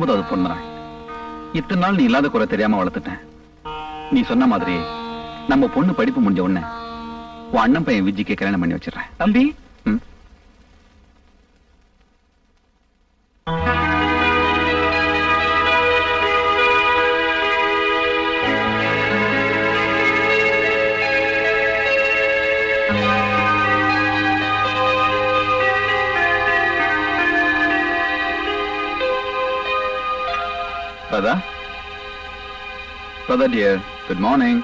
பத்தொன்பதாவது பொண்ணு நாள் இத்தனை நாள் நீ இல்லாத குறை தெரியாம வளர்த்துட்டேன். நீ சொன்ன மாதிரி நம்ம பொண்ணு படிப்பு முடிஞ்ச உடனே உன் அண்ணன் பையன் விஜிக்கு கல்யாணம் பண்ணி வச்சிடறேன். தம்பி ராதா டியர் குட் மார்னிங்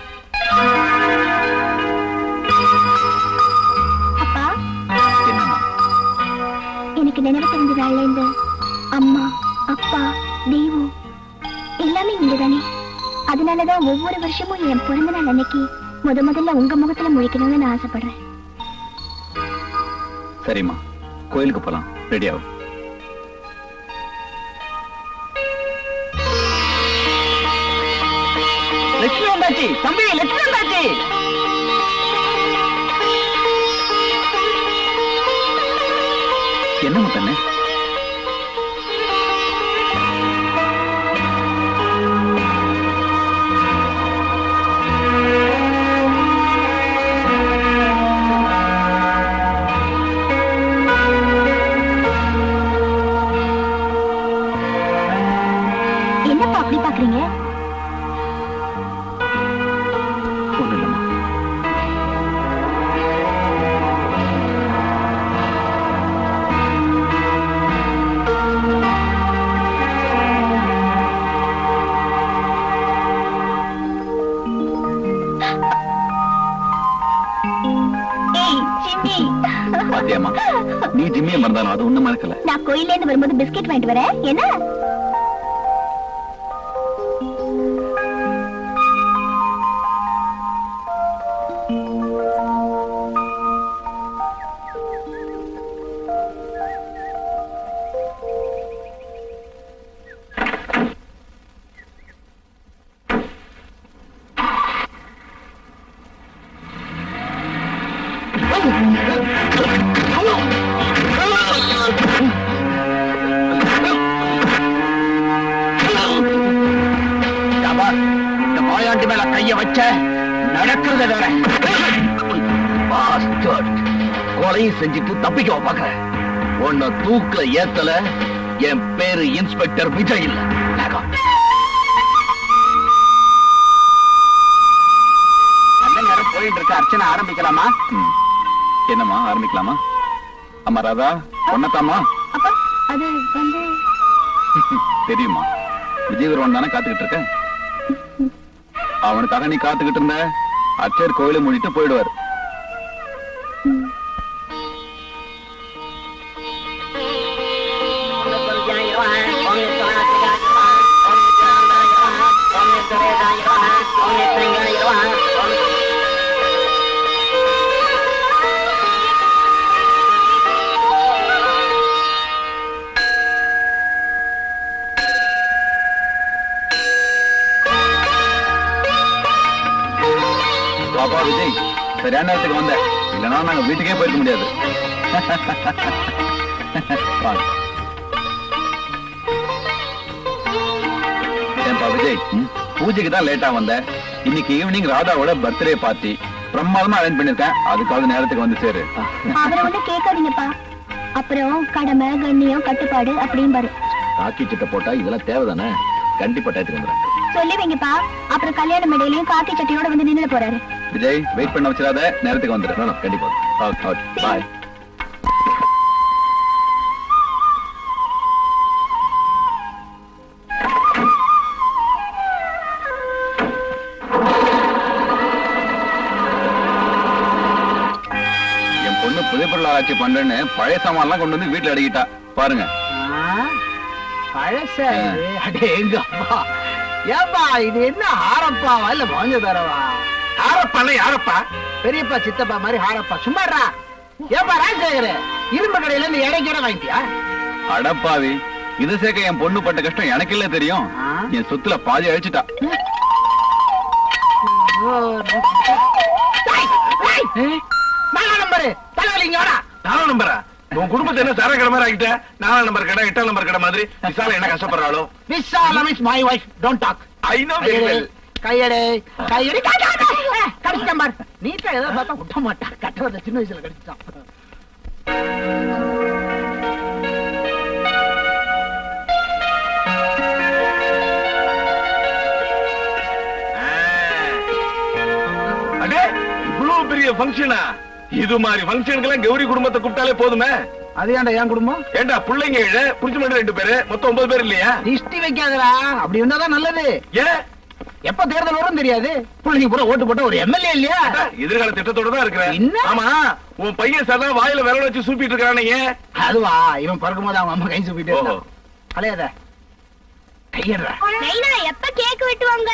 அப்பா. என்னம்மா? எனக்கு நினைவு தெரிஞ்ச நாள்ல இருந்து அம்மா அப்பா தெய்வம் எல்லாமே நீங்க தானே அதனாலதான் ஒவ்வொரு வருஷமும் என் பிறந்த நாள் அன்னைக்கு முத முதல்ல உங்க முகத்துல முழிக்கணும்னு நான் ஆசைப்படுறேன். சரிம்மா. கோயிலுக்கு போலாம். ரெடி ஆகும். வந்தாச்சு தம்பி லட்சுமி வந்தாச்சு என்ன தண்ணே பிஸ்கெட் வாங்கிட்டு வரேன் என்ன? தப்பிக்க பாக்குற உன்னை தூக்குல ஏத்தல என் பேரு இன்ஸ்பெக்டர் விஜய் இல்ல. போயிட்டு இருக்க அர்ச்சனை ஆரம்பிக்கலாமா. என்னம்மா ஆரம்பிக்கலாமா? அம்மா ராதா வந்து தெரியுமா? விஜய் வருவான் தானே காத்துக்கிட்டு இருக்க? அவனுக்காக நீ காத்துக்கிட்டு இருந்த அச்சர் கோயிலை மூடிட்டு போயிடுவார். லேட்டா வந்த இன்னைக்கு ஈவினிங் ராதாவோட பர்த்டே பார்ட்டி பிரமாதமா அரேஞ்ச் பண்ணிருக்கேன் அதுக்காக நேரத்துக்கு வந்து சேரு. அவரை ஒண்ணு கேட்காதீங்கப்பா. அப்புறம் கடமை கண்ணியம் கட்டுப்பாடு அப்படிம்பாரு. காக்கி சிட்ட போட்டா இதெல்லாம் தேவைதானே? கண்டிப்பா டயத்துக்கு வந்துடுறேன். சொல்லி வைங்கப்பா அப்புறம் கல்யாண மேடையிலயும் காக்கி சட்டையோட வந்து நின்னுட போறாரு. விஜய் வெயிட் பண்ண வச்சிடாத. நேரத்துக்கு வந்துடு. கண்டிப்பா. ஓகே ஓகே பாய் ஆராய்ச்சி பண்றேன்னு பழைய சாமான்லாம் கொண்டு வந்து வீட்டுல அடக்கிட்டா. பாருங்க. பழச அடே எங்க அப்பா. ஏப்பா இது என்ன ஹாரப்பாவா? இல்ல மோஞ்ச தரவா ஹாரப்பால யாரப்பா? பெரியப்பா சித்தப்பா மாதிரி ஹாரப்பா. சும்மாடா ஏப்பா ராஜசேகர் இரும்பு கடையில இருந்து இடைக்கிற வாங்கிட்டியா? அடப்பாவி இது சேர்க்க என் பொண்ணு பட்ட கஷ்டம் எனக்கு இல்ல தெரியும்? என் சொத்துல பாதி அழிச்சிட்டா. நம்பரு தலைவலி இங்க வாடா. நாலாம் நம்பரா உன் குடும்பத்தை என்ன தர கடை மாதிரி ஆகிட்ட நாலாம் நம்பர் கடை எட்டாம் நம்பர் கடை மாதிரி விசால என்ன கஷ்டப்படுறாளோ? Visalam is my wife don't talk I know very well கையடே கையடி. கடிச்சிட்டான் பாரு. நீட்டா ஏதோ பார்த்தா விட்ட மாட்டான் கட்டுறத சின்ன வயசுல கடிச்சிட்டான். அடே இவ்வளவு பெரிய ஃபங்க்ஷனா இது மாதிரி ஃபங்க்ஷனுக்கெல்லாம் கௌரி குடும்பத்தை கூப்பிட்டாலே போதுமே. அது ஏன்டா என் குடும்பம்? ஏண்டா பிள்ளைங்க ஏழு புரிஞ்சு மட்டும் ரெண்டு பேரு மொத்தம் ஒன்பது பேர் இல்லையா? திஷ்டி வைக்காதடா. அப்படி இருந்தாதான் நல்லது. ஏன்? எப்ப தேர்தல் வரும் தெரியாது. பிள்ளைங்க பூரா ஓட்டு போட்ட ஒரு எம்எல்ஏ இல்லையா? எதிர்கால திட்டத்தோட தான் இருக்கிறேன்? ஆமா உன் பையன் சதா வாயில விரல வச்சு சூப்பிட்டு இருக்கானே அதுவா இவன் பிறக்கும் போது அவங்க அம்மா கை சுப்பிட்டு. அலையாத. கையடுறா. எப்ப கேக் வெட்டுவாங்க?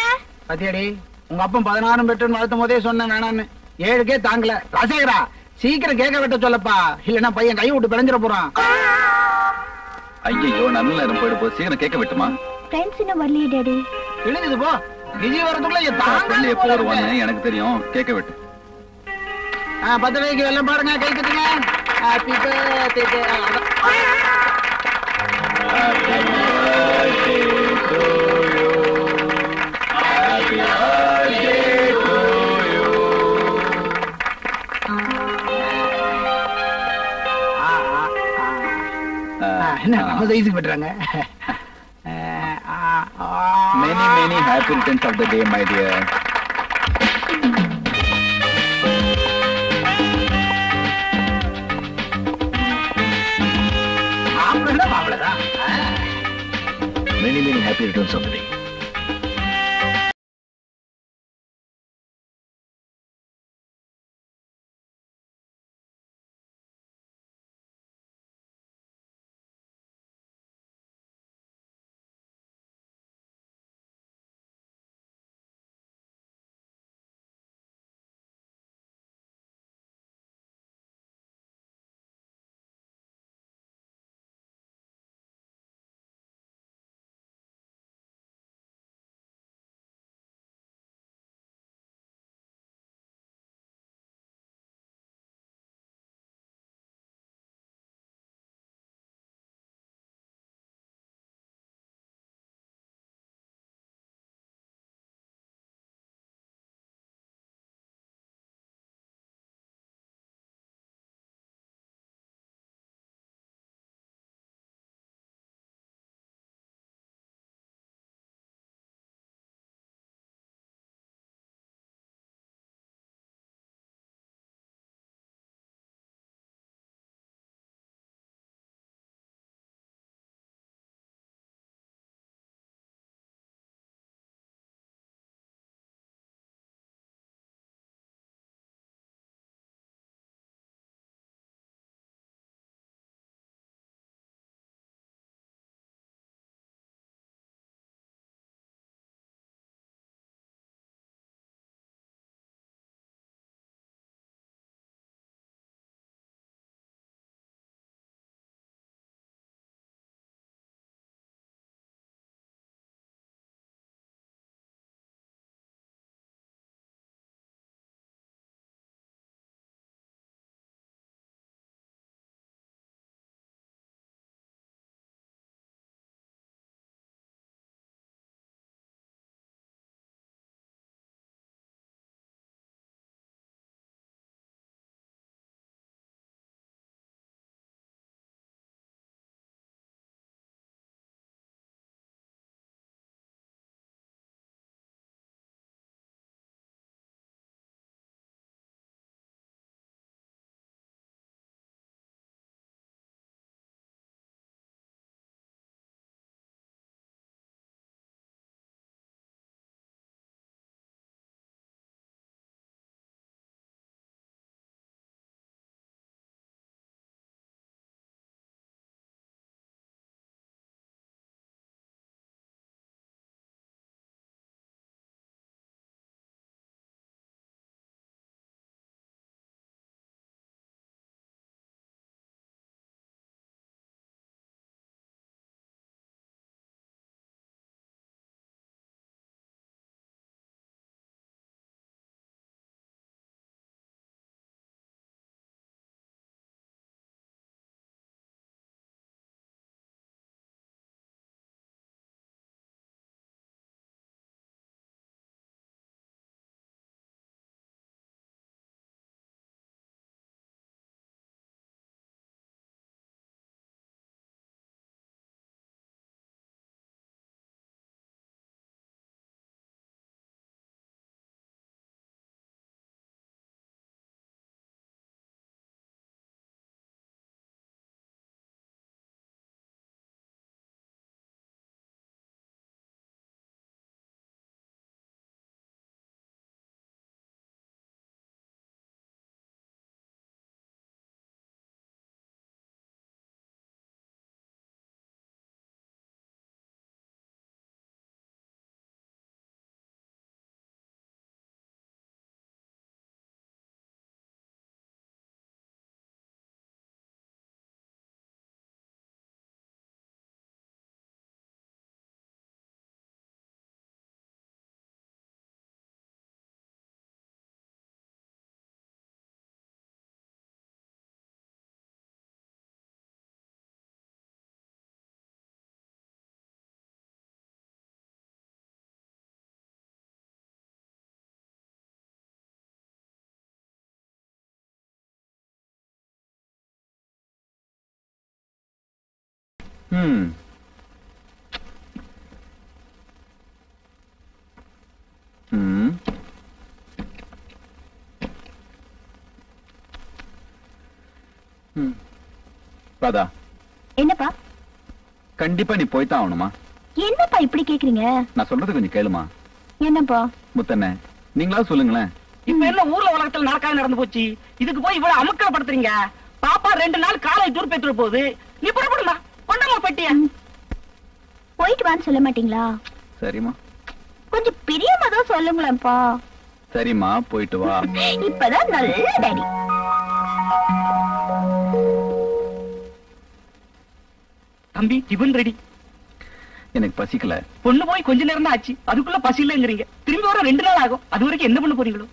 பாத்தியாடி உங்க அப்பன் பதினாறும் பெற்றுன்னு வளர்த்தும் போதே சொன்னேன் வேணான்னு ஏழுக்கே தாங்கல. ராசேகரா சீக்கிரம் கேட்க வெட்ட சொல்லப்பா. இல்லன்னா பையன் கை விட்டு பிழைஞ்சிட போறான். ஐயோ நல்ல நேரம் போயிடு போ சீக்கிரம் கேட்க விட்டுமா? ஃப்ரெண்ட்ஸ் இன்னும் வரலையே டாடி இழுங்குது போ. விஜய் வரதுக்குள்ள தாங்காது எப்போ வருவான்னு. எனக்கு தெரியும். கேட்க விட்டு. ஆ, பத்து வயக்கு வெள்ளம் பாருங்க கை கட்டுங்க ஹாப்பி பர்த்டே என்ன நம்ம சைஸுக்கு பெற்றாங்க many many happy returns of the day my dear மாப்பிள்ளை மாப்பிள்ளை தான் many many happy returns Radha. என்னப்பா? கண்டிப்பா நீ போய்தான் ஆகணுமா? என்னப்பா இப்படி கேக்குறீங்க? நான் சொல்றது கொஞ்சம் கேளுமா? என்னப்பா? முத்தண்ணே நீங்களா சொல்லுங்களேன். இப்ப என்ன ஊர்ல உலகத்துல நடக்காது நடந்து போச்சு. இதுக்கு போய் இவ்வளவு அமுக்கப்படுத்துறீங்க? பாப்பா ரெண்டு நாள் காலை டூர் போயிட்டு போகுது. நீ புறப்படுமா? கொண்டாமா பெட்டியா? போயிட்டு வான்னு சொல்ல மாட்டீங்களா? சரிம்மா. கொஞ்சம் பிரியமா தான் சொல்லுங்களேன்ப்பா. சரிம்மா போயிட்டு வா. இப்பதான் நல்ல டாடி. தம்பி டிபன் ரெடி. எனக்கு பசிக்கல. பொண்ணு போய் கொஞ்ச நேரம் தான் ஆச்சு. அதுக்குள்ள பசி இல்லைங்கிறீங்க. திரும்பி வர ரெண்டு நாள் ஆகும். அது வரைக்கும் என்ன பண்ண போறீங்களோ?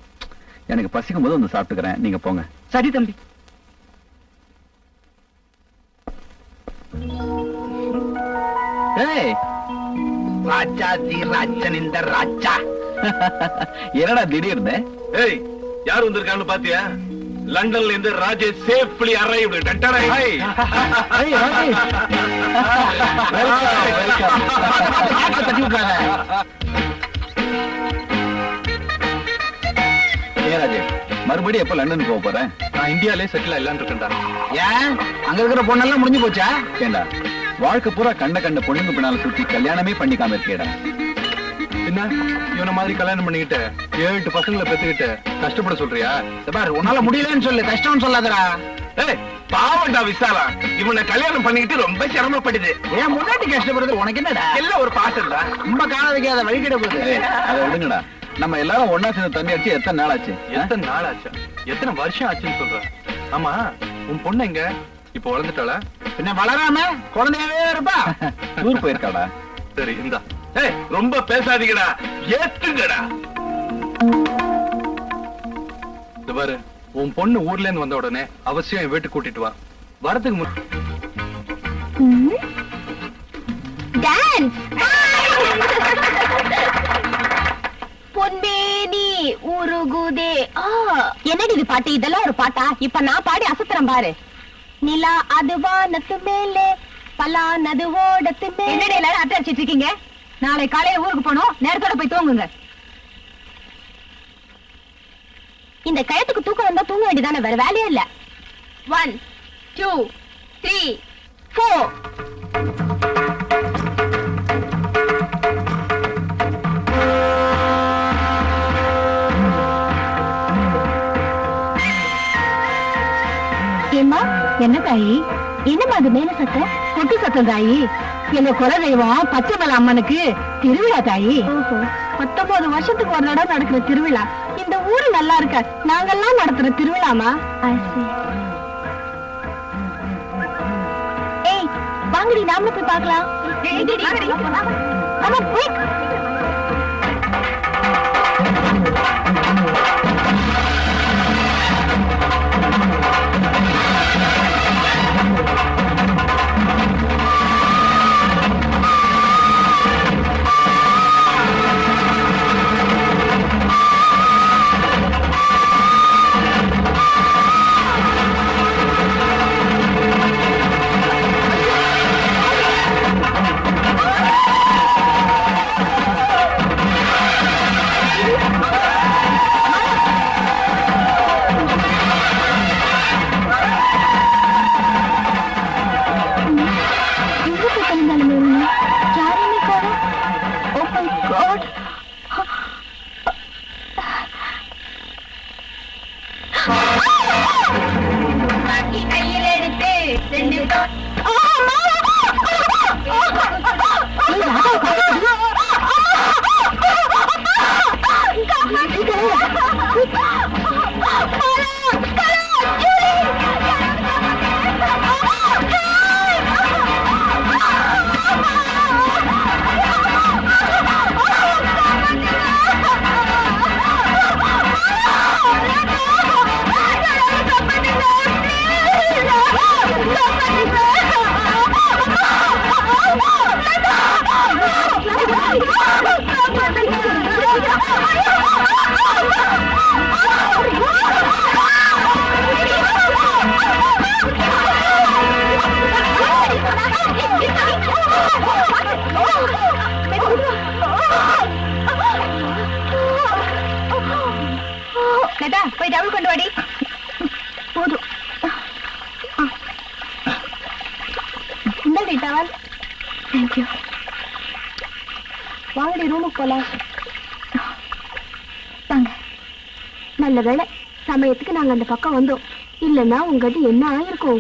எனக்கு பசிக்கும் போது வந்து சாப்பிட்டுக்கிறேன். நீங்க போங்க. சரி தம்பி. ராஜா தி ராஜன் இந்த ராஜா. என்னடா திடீர்னு? ஏய் யார் வந்திருக்கான்னு பாத்தியா? லண்டன்ல இருந்து ராஜேஷ் சேஃப்லி அரைவ்டு ஹை. தட்டி மறுபடியும் எப்ப லண்டன் போக போறேன் நான் இந்தியாலே செட்டில் ஆயிடலாம்னு இருக்கேன்டா. ஏன்? அங்க இருக்கிற பொண்ணெல்லாம் முடிஞ்சு போச்சா? ஏண்டா? வாழ்க்கை பூரா கண்ட கண்ட பொண்ணுங்க பின்னால சுத்தி கல்யாணமே பண்ணிக்காம இருக்கேடா. என்ன? இவன மாதிரி கல்யாணம் பண்ணிக்கிட்டு ஏழு எட்டு பசங்களை பெத்துக்கிட்டு கஷ்டப்பட சொல்றியா? பாரு உன்னால முடியலன்னு சொல்லு கஷ்டம்னு சொல்லாதடா. ஏய் பாவண்டா விசாலா. இவனை கல்யாணம் பண்ணிக்கிட்டு ரொம்ப சிரமப்படுது. ஏன் முன்னாடி கஷ்டப்படுறது உனக்கு என்னடா? எல்லாம் ஒரு பாசம்டா ரொம்ப காணதுக்கு அதை வழிகிட போகுது. அதை விடுங்கடா. நம்ம எல்லாரும் ஒண்ணா சேர்ந்து தண்ணி அடிச்சு எத்தனை நாள் ஆச்சு? எத்தனை நாள் ஆச்சு? எத்தனை வருஷம் ஆச்சுன்னு சொல்ற ஆமா உன் பொண்ணு எங்க? இப்ப வளர்ந்துட்டாளா? பின்ன வளராம குழந்தையாவே இருப்பா. டூர் போயிருக்காடா சரி இந்தா. ஏய் ரொம்ப பேசாதீங்கடா. ஏத்துங்கடா. இது பாரு உன் பொண்ணு ஊர்ல இருந்து வந்த உடனே அவசியம் என் வீட்டுக்கு கூட்டிட்டு வா. வரதுக்கு முன் பொன்மேனி உருகுதே. ஆ. என்னடி இது பாட்டு? இதெல்லாம் ஒரு பாட்டா? இப்ப நான் பாடி அசத்துறேன் பாரு. நிலா அது வானத்து மேலே பலானது ஓடத்து மேலே. என்னடி எல்லாரும் அட்டை அடிச்சிட்டு இருக்கீங்க? நாளை காலையில ஊருக்கு போனோம் நேரத்தோட போய் தூங்குங்க. இந்த கயத்துக்கு தூக்கம் வந்தா தூங்க வேண்டியதானே வேற வேலையே இல்ல. ஒன் டூ த்ரீ ஃபோர் ஏம்மா? என்ன தாயி? என்னம்மா அது மேல சத்தம்? கொட்டு சத்தம் தாயி. எங்க குலதெய்வம் பச்சைமலை அம்மனுக்கு திருவிழா தாயி. பத்தொன்பது வருஷத்துக்கு ஒரு தடவை நடக்கிற திருவிழா. இந்த ஊரு நல்லா இருக்க. நாங்கெல்லாம் நடத்துற திருவிழாமா? ஏய் வாங்கடி நாமளும் போய் பார்க்கலாம். இல்லன்னா உங்ககிட்ட என்ன ஆயிருக்கும்?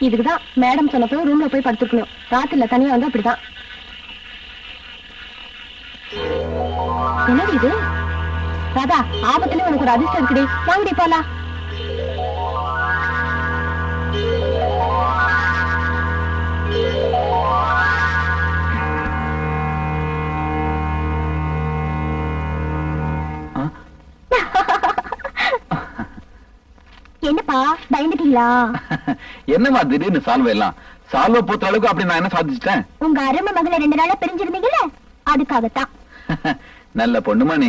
இதுக்குதான் மேடம் சொன்னப்போ ரூம்ல போய் படுத்துக்கணும் ராத்திரில தனியா வந்து அப்படிதான் என்ன இது? ராதா ஆபத்துல உனக்கு ஒரு அதிர்ஷ்டம் இருக்குடி. வாங்கடி போலாம். பயந்துட்டீங்களா என்னம்மா திடீர்னு சால்வை எல்லாம் சால்வை பொறுத்த அளவுக்கு அப்படி நான் என்ன சாதிச்சிட்டேன்? உங்க அருமை மகளை ரெண்டு நாளா பிரிஞ்சிருந்தீங்கல்ல? அதுக்காகத்தான். நல்ல பொண்ணுமா நீ.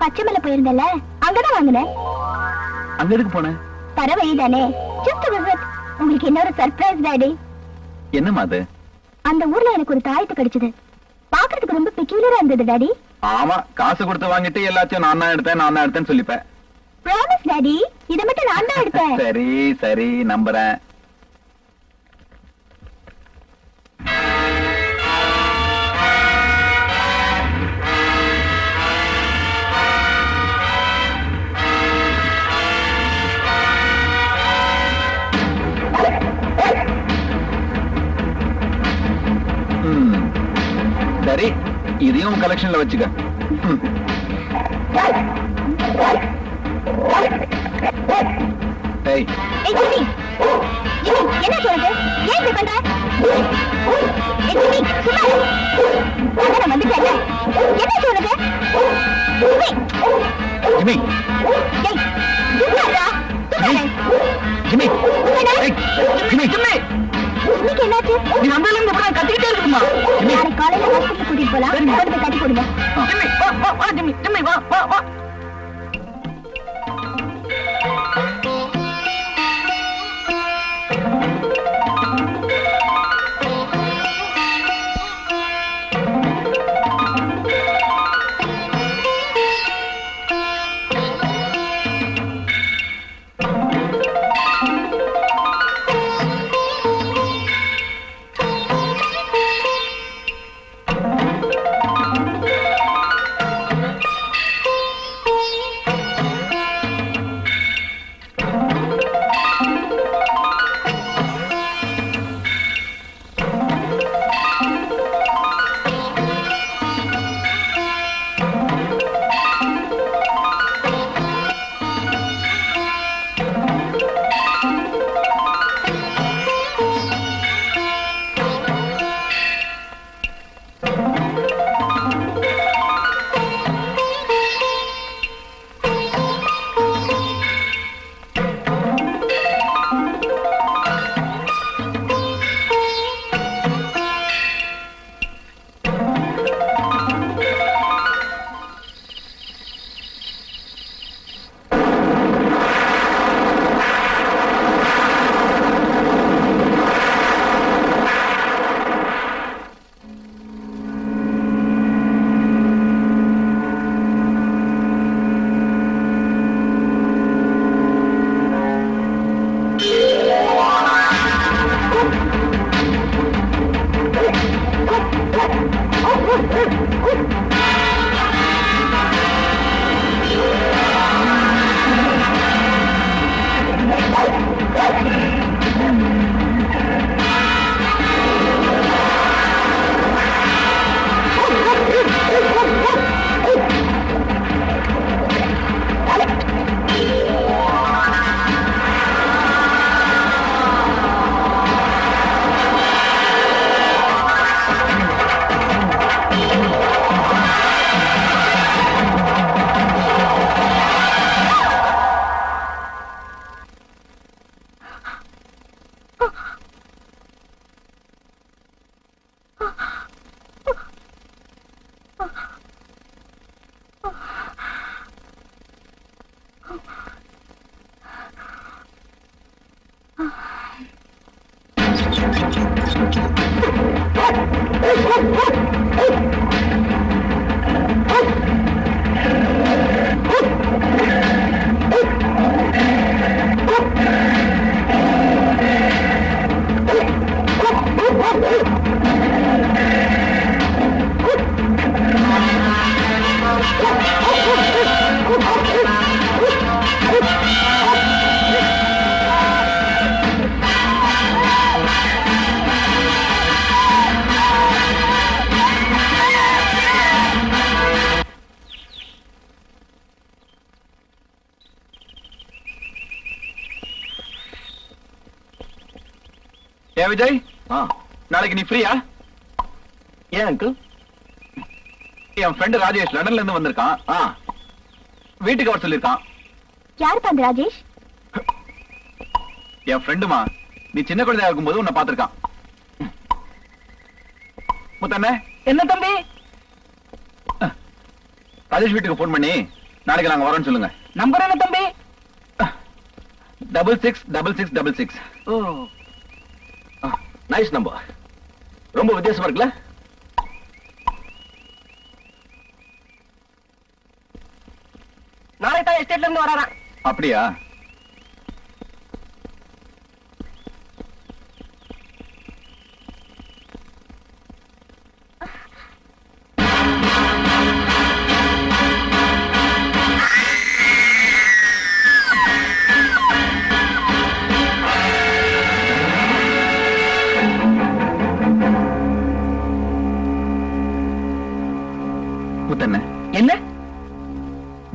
பச்சைமலை போயிருந்தல அங்கதான் வாங்கினேன். அங்க எதுக்கு போனேன் தர வழிதானே ஜஸ்ட் விசிட் உங்களுக்கு இன்னொரு சர்ப்ரைஸ் டாடி என்னம்மா அது? அந்த ஊர்ல எனக்கு ஒரு தாயத்து கிடைச்சது. பாக்குறதுக்கு ரொம்ப பெக்யூலரா இருந்தது டாடி ஆமா காசு கொடுத்து வாங்கிட்டு எல்லாத்தையும் நான் தான் எடுத்தேன் நான் தான் எடுத்தேன்னு சொல்லிப்பேன் ப்ராமிஸ் டாடி இதை மட்டும் நான் தான் எடுத்தேன் சரி சரி நம்புறேன். சரி இதையும் கலெக்ஷன்ல வச்சுக்க. ஏய். ஜிம்மி ஜிம்மி என்ன சொல்றது ஏன் இப்படி பண்ற? ஏய் ஜிம்மி சும்மா. அதான் நான் வந்துட்டேன்ல. என்ன சொல்றது ஜிம்மி. ஜிமி ஏய் சும்மா இருடா. சும்மா இரு. ஜிமி ஏய், ஜிம்மிக்கு என்னாச்சு? நீ வந்ததுல இருந்து இப்படி கத்திக்கிட்டே இருக்குமா? நாளைக்கு காலையில ஹாஸ்பிட்டல் கூட்டிட்டு போலாம். கட்டி கொடுங்க. ஜிம்மி வா வா வா. விஜய்? நாளைக்கு நீ ஃப்ரீயா ஏன் அங்கிள் என் ஃப்ரெண்டு ராஜேஷ் லண்டன்ல இருந்து வந்திருக்கான். ஆ வீட்டுக்கு வர சொல்லிருக்கான் யாருப்பா அந்த ராஜேஷ்? என் ஃப்ரெண்டுமா நீ சின்ன குழந்தையா இருக்கும்போது உன்னை பார்த்திருக்கான். முத்தண்ணே? என்ன தம்பி? ராஜேஷ் வீட்டுக்கு ஃபோன் பண்ணி நாளைக்கு நாங்க வரோம்னு சொல்லுங்க. நம்பர் என்ன தம்பி? Double six double six double six oh nice number ரொம்ப வித்தியாசமா இருக்குல்ல? நாளைக்கு எஸ்டேட்ல இருந்து வராராம். அப்படியா?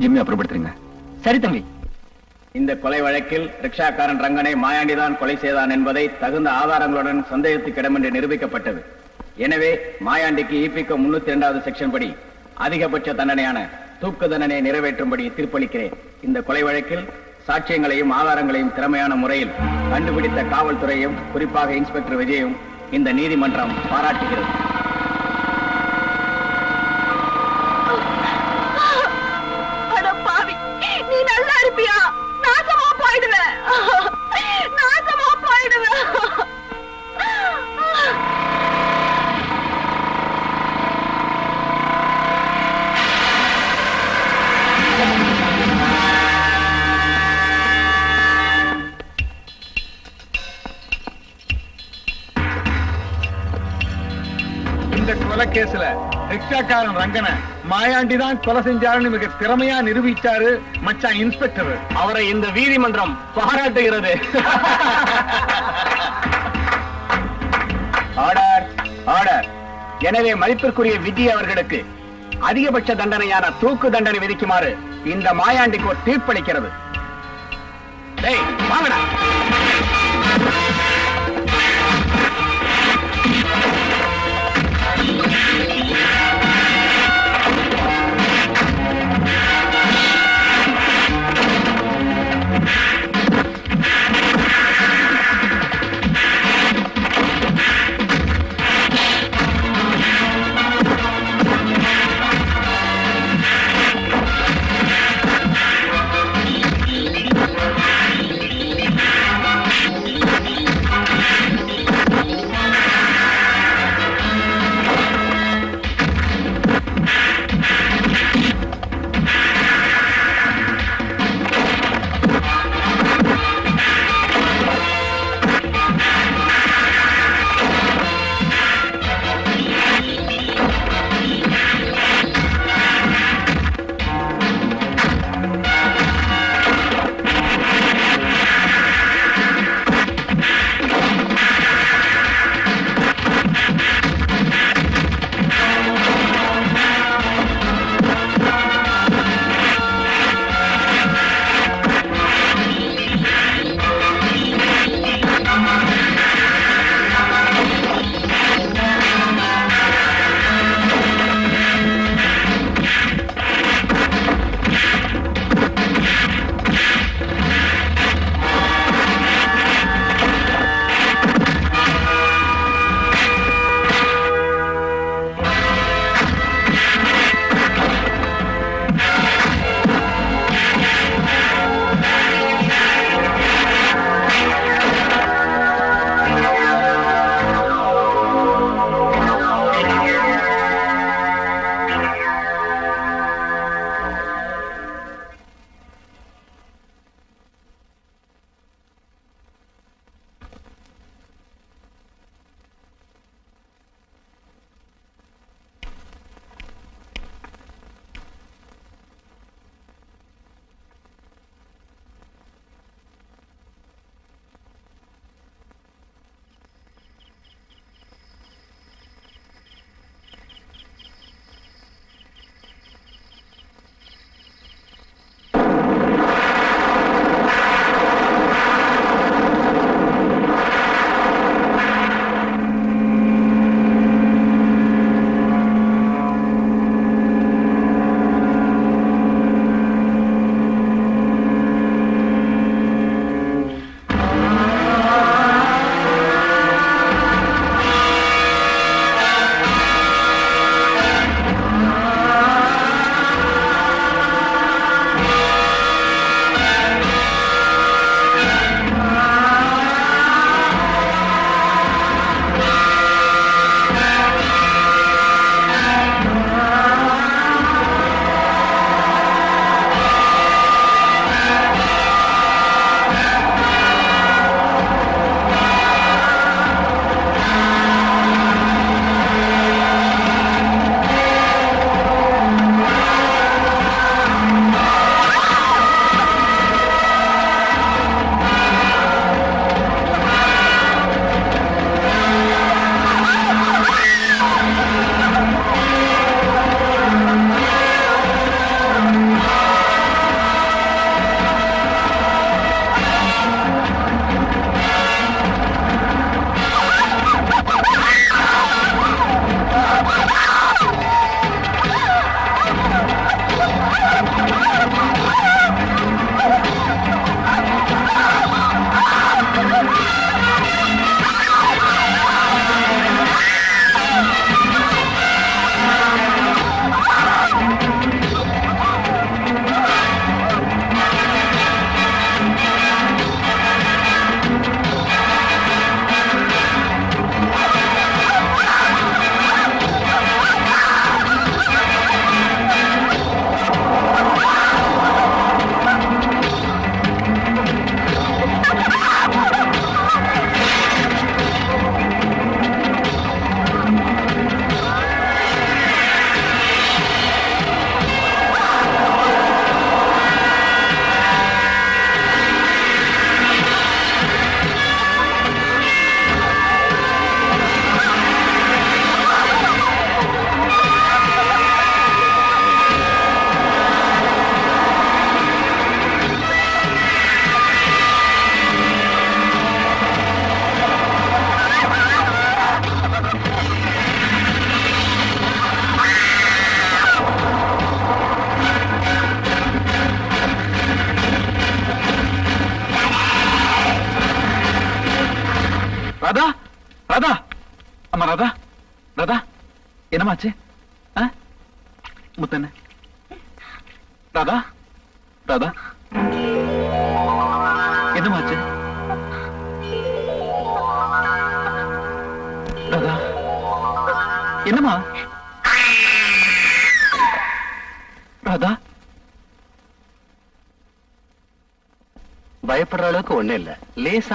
ஜிம்மி அப்புறப்படுத்துறீங்க. சரி தம்பி. இந்த கொலை வழக்கில் ரிக்ஷாக்காரன் ரங்கனை மாயாண்டிதான் கொலை செய்தான் என்பதை தகுந்த ஆதாரங்களுடன் சந்தேகத்துக்கிடமின்றி நிரூபிக்கப்பட்டது. எனவே மாயாண்டிக்கு ஈபிக்க முன்னூத்தி இரண்டாவது செக்ஷன் படி அதிகபட்ச தண்டனையான தூக்கு தண்டனை நிறைவேற்றும்படி தீர்ப்பளிக்கிறேன். இந்த கொலை வழக்கில் சாட்சியங்களையும் ஆதாரங்களையும் திறமையான முறையில் கண்டுபிடித்த காவல்துறையும் குறிப்பாக இன்ஸ்பெக்டர் விஜயும் இந்த நீதிமன்றம் பாராட்டுகிறது. நாசமா நாசமா இந்த கொலை கேஸ்ல ரிக்ஷாக்காரன் ரங்கனை மாயாண்டி தான் கொலை செஞ்சாருன்னு மிக திறமையா நிரூபிச்சாரு மச்சான் இன்ஸ்பெக்டர். அவரை இந்த வீதிமன்றம் பாராட்டுகிறது. Order order. எனவே மதிப்பிற்குரிய விதி அவர்களுக்கு அதிகபட்ச தண்டனையான தூக்கு தண்டனை விதிக்குமாறு இந்த மாயாண்டி கோர்ட் தீர்ப்பளிக்கிறது. டேய் வாங்கடா.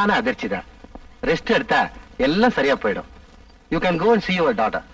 லேசான அதிர்ச்சி தான் ரெஸ்ட் எடுத்தா எல்லாம் சரியா போயிடும். You can go and see your daughter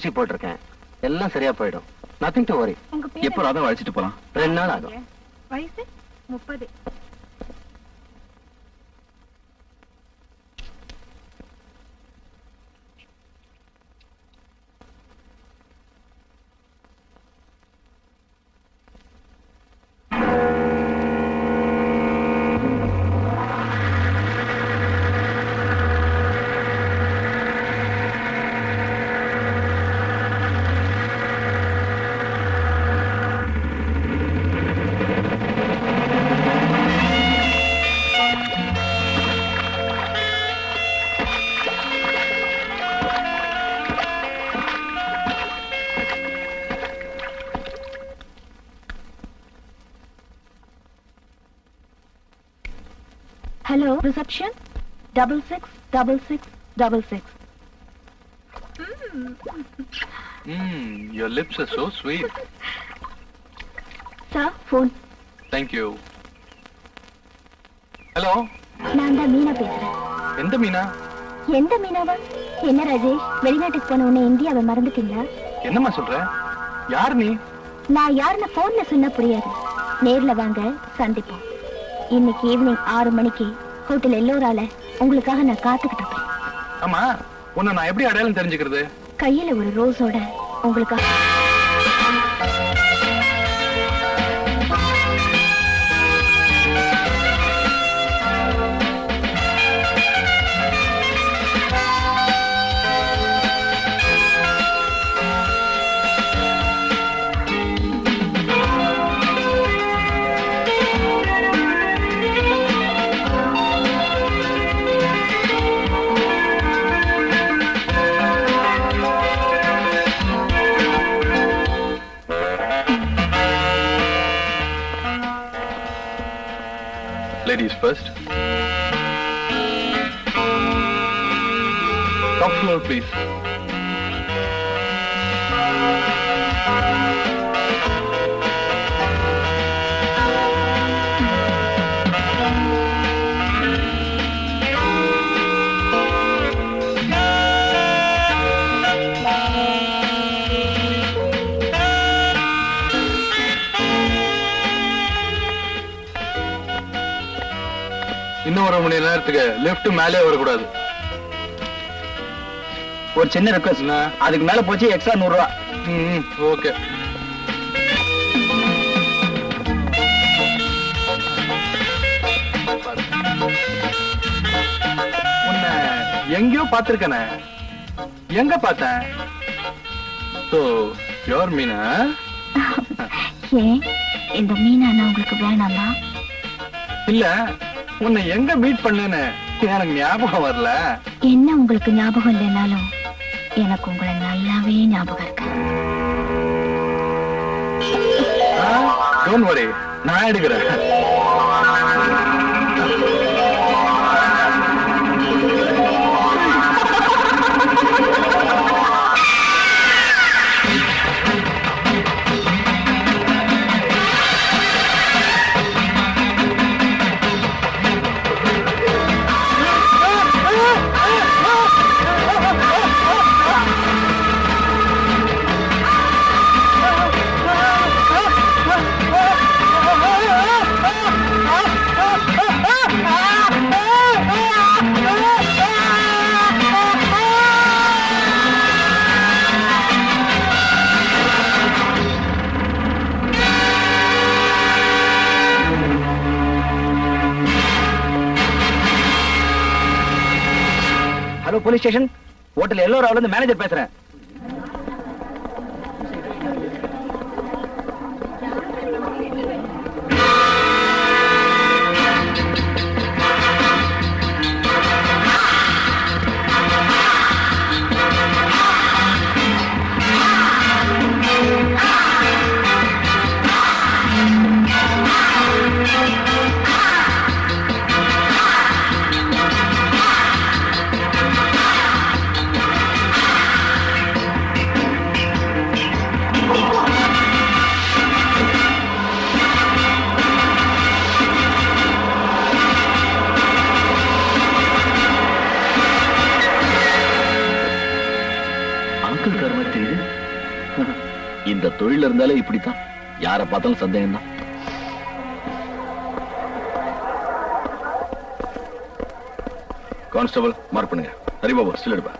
ஊசி போட்டிருக்கேன். எல்லாம் சரியா போயிடும். நத்திங் டு வரி எப்போ ராதா அழைச்சிட்டு போலாம்? ரெண்டு நாள் ஆகும். வயசு? Reception double six double six double six Mm, your lips are so sweet. Sir phone Thank you. Hello நான் தான் மீனா பேசுறேன். எந்த மீனா? எந்த மீனாவா? என்ன ராஜேஷ்? வெளிநாட்டுக்கு போன உடனே இந்தியாவை மறந்துட்டீங்களா? என்னம்மா சொல்ற? யார் நீ? நான் யாருன்னு போன்ல சொன்னா புரியாது. நேர்ல வாங்க சந்திப்போம். இன்னைக்கு ஈவினிங் ஆறு மணிக்கு ஹோட்டல் எல்லோரால உங்களுக்காக நான் காத்துக்கிட்டு இருப்பேன் ஆமா உன்னை நான் எப்படி அடையாளம் தெரிஞ்சுக்கிறது? கையில ஒரு ரோஸோட உங்களுக்காக லெஃப்ட் மேலே வரக்கூடாது. ஒரு சின்ன ரெக்வஸ்ட் அதுக்கு மேல போச்சு எக்ஸ்ட்ரா நூறு ரூபா ம். ஓகே. உன்னை எங்கேயோ பார்த்திருக்கனே. எங்க பார்த்தேன்? So your Meena? ஏன் இந்த மீனா உங்களுக்கு வேணாமா? இல்ல உன்னை எங்க மீட் பண்ணேன்னு எனக்கு ஞாபகம் வரல. என்ன உங்களுக்கு ஞாபகம் இல்லைனாலும் எனக்கு உங்களை நல்லாவே ஞாபகம் இருக்கு. டோன்ட் வரி நான் எடுக்கிறேன். போலீஸ் ஸ்டேஷன் ஹோட்டல் எல்லோராவில இருந்து மேனேஜர் பேசுறேன். பார்த்தாலும் சந்தேகம் தான் கான்ஸ்டபிள் மார்க் பண்ணுங்க. ஹரிபாபு ஸ்டில் எடுப்பா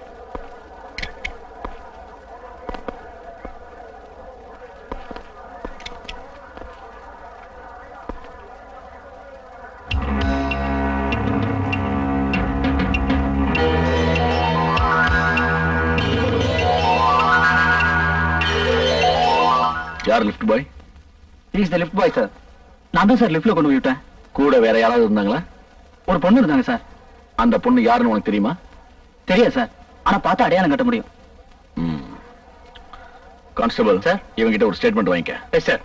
நான் தான் சார் லிஃப்ட்ல கொண்டு போய் விட்டேன் கூட வேற யாராவது இருந்தாங்களா? ஒரு பொண்ணு இருந்தாங்க சார். அந்த பொண்ணு யாருன்னு உனக்கு தெரியுமா? தெரியாது சார். ஆனா பார்த்தா அடையாளம் கட்ட முடியும். Constable sir. இவங்கிட்ட ஒரு ஸ்டேட்மெண்ட் வாங்கிக்க. சார்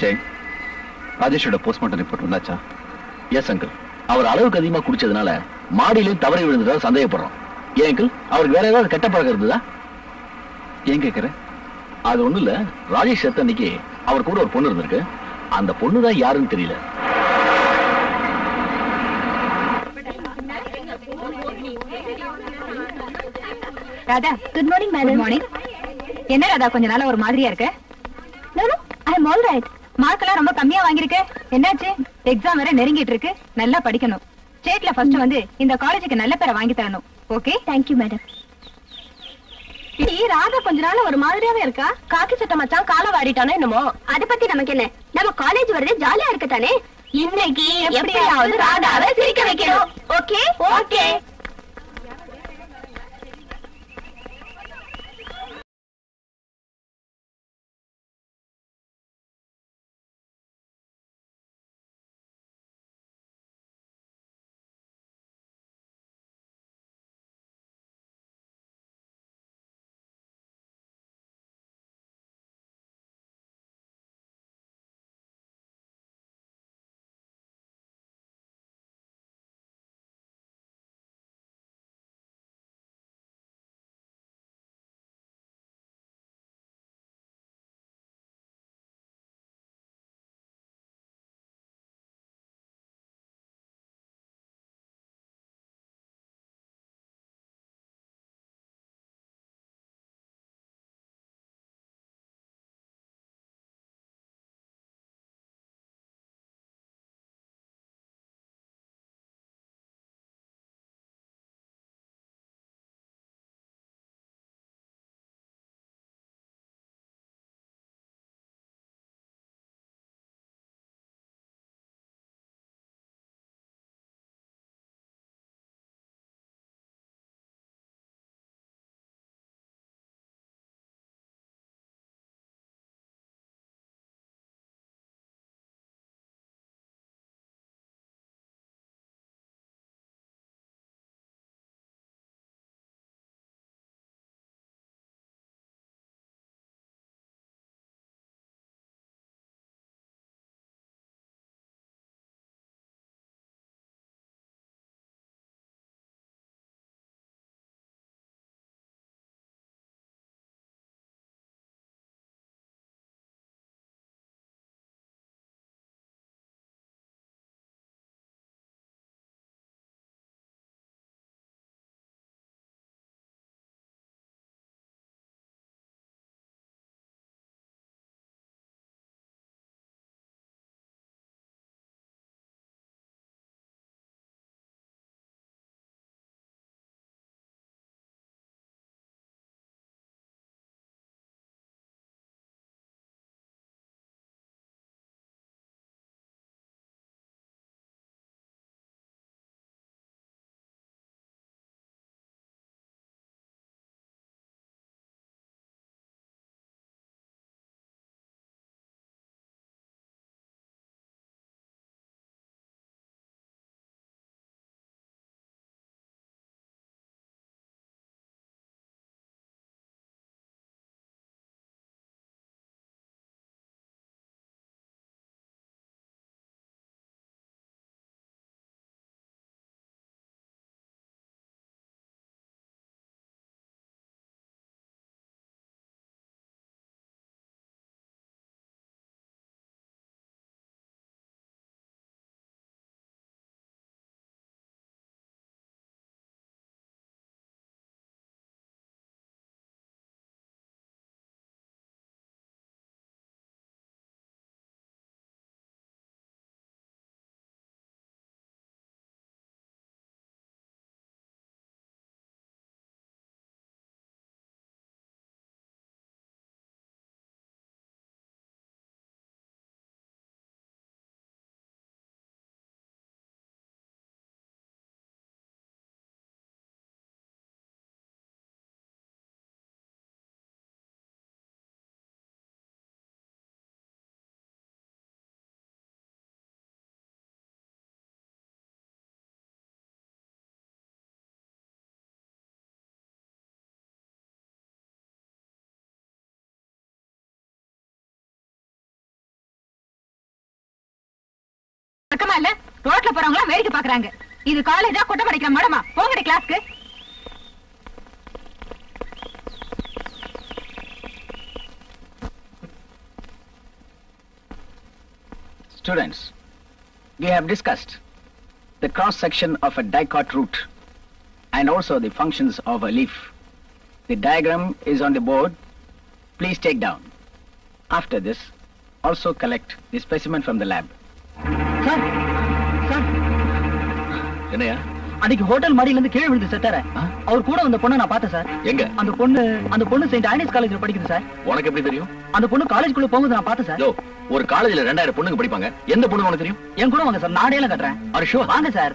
விஜய் ராஜேஷோட போஸ்ட்மார்ட்டம் ரிப்போர்ட் வந்தாச்சா? எஸ் அங்கிள் அவர் அளவுக்கு அதிகமா குடிச்சதுனால மாடியிலும் தவறி விழுந்ததாக சந்தேகப்படுறோம். ஏன் அங்கிள் அவருக்கு வேற ஏதாவது கெட்ட பழக்கம் இருந்ததா? ஏன் கேக்குற? அது ஒண்ணு இல்ல. ராஜேஷ் செத்த அன்னைக்கு அவர் கூட ஒரு பொண்ணு இருந்திருக்கு. அந்த பொண்ணு தான் யாருன்னு தெரியல. Radha good morning madam morning என்ன ராதா கொஞ்ச நாளா ஒரு மாதிரியா இருக்க? No no I am all right mark எல்லாம் ரொம்ப கம்மியா வாங்கியிருக்க. என்னாச்சு? எக்ஸாம் வேற நெருங்கிட்டு இருக்கு. நல்லா படிக்கணும். ஸ்டேட்ல ஃபர்ஸ்ட் வந்து இந்த காலேஜுக்கு நல்ல பேரை வாங்கி தரணும். Okay thank you madam Radha கொஞ்ச நாள் ஒரு மாதிரியாவே இருக்கா? காக்கி சட்டை மச்சான் காலை வாரிட்டானோ என்னமோ? அத பத்தி நமக்கு என்ன? நம்ம காலேஜ் வரது ஜாலியா இருக்கத்தானே? இன்னைக்கு எப்படியாவது ராதாவை சிரிக்க வைக்கணும். ஓகே ஓகே ரோட்ல போறவங்க வேடிக்கை பாக்குறாங்க இது காலேஜா குட்டை படிக்கிற மடமா போங்கடி கிளாஸ்க்கு Students, we have discussed the cross section of a dicot root and also the functions of a leaf. The diagram is on the board. Please take down. After this, also collect the specimen from the lab. Sir என்னையா? அன்னைக்கு hotel மாடியில இருந்து கீழே விழுந்து செத்தார? அவர் கூட வந்த பொண்ணை நான் பார்த்தேன் சார். எங்க? அந்த பொண்ணு அந்த பொண்ணு செயின்ட் ஆனிஸ் காலேஜ்ல படிக்குது சார். உனக்கு எப்படி தெரியும்? அந்த பொண்ணு காலேஜ்குள்ள போகுது நான் பார்த்தேன் சார். ஒரு காலேஜ்ல ரெண்டாயிரம் பொண்ணுங்க படிப்பாங்க. எந்த பொண்ணு உனக்கு தெரியும்? என் கூட வாங்க சார். நாடையில கட்டுறேன்? வாங்க சார்.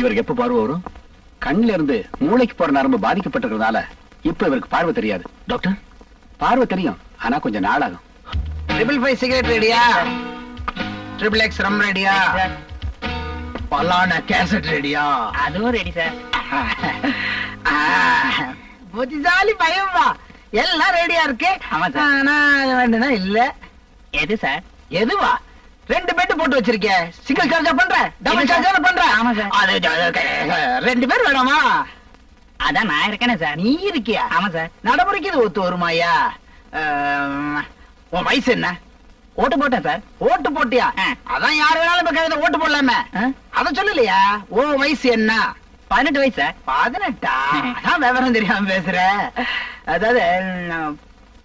இவருக்கு எப்ப பார்வை வரும்? கண்ணில இருந்து மூளைக்கு போற நரம்பு பாதிக்கப்பட்டிருக்கிறதால இப்ப இவருக்கு பார்வை தெரியாது. டாக்டர்? பார்வை தெரியும். ஆனா கொஞ்சம் நாளாகும். ட்ரிபிள் ஃபைவ் சிகரெட் ரெடியா ட்ரிபிள் எக்ஸ் ரம் ரெடியா பல்லான கேசட் ரெடியா அதுவும் ரெடி சார் புத்திசாலி பயம்வா எல்லாம் ரெடியா இருக்கு. ஆமா சார். ஆனா அது வேண்டுனா இல்ல. எது சார் எதுவா? போட்டு வச்சிருக்க. சிங்கிள் சார்ஜா பண்ற? டபுள். சார்ஜா பண்ற? ஆமா சார். அது அது- ரெண்டு பேர் வேணாமா? அதான் நான் இருக்கேனே சார். நீ இருக்கியா? ஆமா சார். நடைமுறைக்கு இது ஒத்து வருமாயா உன் வயசு என்ன? ஓட்டு போட்டேன் சார். ஓட்டு போட்டியா. அதான் யார் வேணாலும் இப்ப கழுத ஓட்டு போடலாமே? அத சொல்லலையா? உன் வயசு என்ன? பதினெட்டு வயசு பதினெட்டா? அதான் விவரம் தெரியாம பேசுற. அதாவது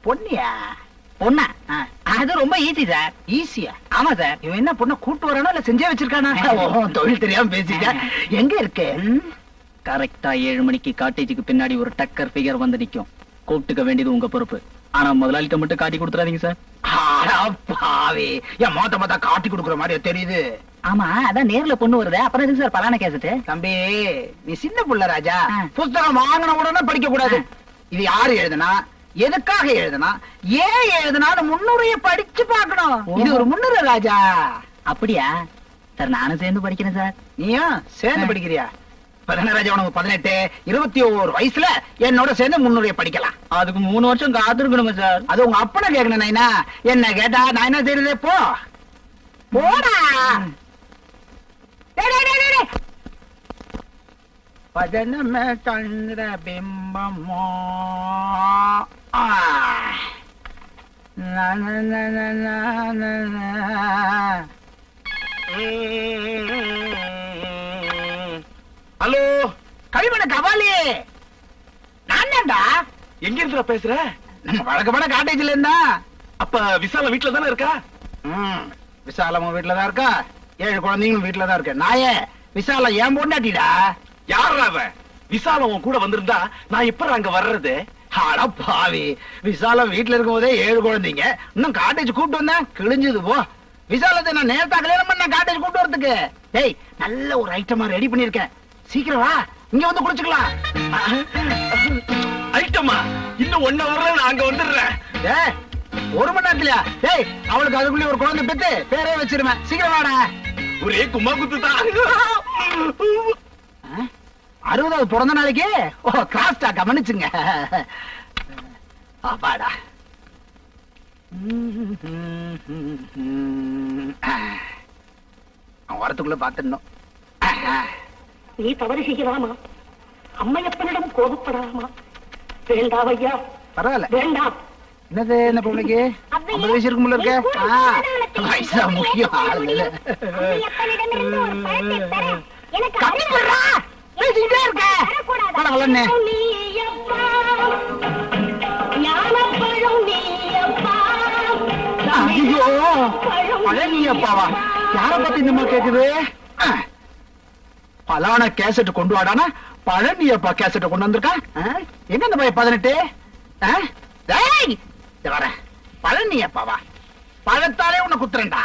பொண்ணியா? பொண்ணா. அது ரொம்ப ஈஸி சார். ஈஸியா ஆமா சார். இவன் என்ன பொண்ணை கூட்டு வரானோ இல்ல செஞ்சே வச்சிருக்கானா? தொழில் தெரியாம பேசிட்ட. எங்க இருக்கு? கரெக்டா ஏழு மணிக்கு காட்டேஜுக்கு பின்னாடி ஒரு டக்கர் ஃபிகர் வந்து நிக்கும். கூப்பிட்டுக்க வேண்டியது உங்க பொறுப்பு. ஆனா முதலாளிட்ட மட்டும் காட்டி கொடுத்துறாதீங்க சார். பாவி. என் மோத்த மொத்த காட்டி கொடுக்குற மாதிரியா தெரியுது. ஆமா அதான் நேர்ல பொண்ணு வருது. அப்புறம் எதுக்கு சார் பலான கேசட்டு? தம்பி நீ சின்ன புள்ள ராஜா. ஆ. புஸ்தகம் வாங்கின உடனே படிக்க கூடாது இது யாரு எழுதுனா? எதுக்காக எழுதுனா? ஏன் எழுதுனான்னு முன்னுரைய படிச்சு பார்க்கணும். ஓ. இது ஒரு முன்னுரை ராஜா. அப்படியா? சார் நானும் சேர்ந்து படிக்கிறேன் சார். நீயும் சேர்ந்து. படிக்கிறியா? பதினேழு ராஜா உனக்கு பதினெட்டு இருபத்தி ஒரு வயசுல என்னோட சேர்ந்து முன்னுரைய படிக்கலாம். அதுக்கு மூணு வருஷம் காத்திருக்கணுங்க சார். அது உங்க அப்பனை கேட்கணும் நைனா. என்ன கேட்டா நான் என்ன செய்யறது? போ. போடா. நா, நா. ஹலோ. கழிவட கபாலி நான் தான்டா. எங்க இருக்கிற பேசுற? நம்ம வழக்கமான காட்டேஜ்ல இருந்தா. அப்ப விசால வீட்டுல தானே இருக்கா? விசாலமும் வீட்டுல தான் இருக்கா. ஏழு குழந்தைங்களும் வீட்டுல தான் இருக்கு. நாயே விசாலம் ஏன் பொண்டாட்டிடா? யாரா அவன் விசாலம் உன் கூட வந்திருந்தா நான் எப்ப அங்க வர்றது? அட பாவி. விசாலம் வீட்டுல இருக்கும் போதே ஏழு குழந்தைங்க. இன்னும் காட்டேஜ் கூப்பிட்டு வந்தேன். கிழிஞ்சது போ. விசாலத்தை நான் நேரத்தா கல்யாணம் பண்ண காட்டேஜ் கூப்பிட்டு வரதுக்கு. டேய் நல்ல ஒரு ஐட்டமா ரெடி பண்ணிருக்கேன் சீக்கிரம் வா. இங்க வந்து குளிச்சுக்கலாம் ஐட்டமா இன்னும் ஒன்ன வரல நான் அங்க வந்துடுறேன். டேய் ஒரு மணி நேரத்துலயா? டேய் அவளுக்கு அதுக்குள்ளே ஒரு குழந்தை பெத்து பேரே வச்சிருவேன். சீக்கிரம் வாடா. ஒரே கும்மா குத்து தான். அறுபதாவது பிறந்த நாளைக்கு? ஓ கிராஸ்டா கவனிச்சுங்க. அப்பாடா. வரத்துக்குள்ள பாத்துடணும் நீ தவறு செய்யலாமா? அம்மையப்பனிடம் கோபப்படலாமா வேண்டாம் ஐயா பரவாயில்ல. வேண்டாம் என்னது என்ன பொம்பளைக்கு? ஐம்பது வயசு இருக்கும்ல இருக்க? வயசா முக்கியம் பேசிக்கிட்டே இருக்க! பல வளர்னே ஐயோ! பழனி அப்பாவா யார பத்தி மாதிரி கேக்குது. பலான கேசட் கொண்டு வாடானா? பழனி அப்பா கேசட் கொண்டு வந்திருக்கான்? எங்க இந்த பையன் பதினெட்டு? வரேன் பழனி அப்பாவா பழத்தாலே உன்னை குத்துறேன்டா.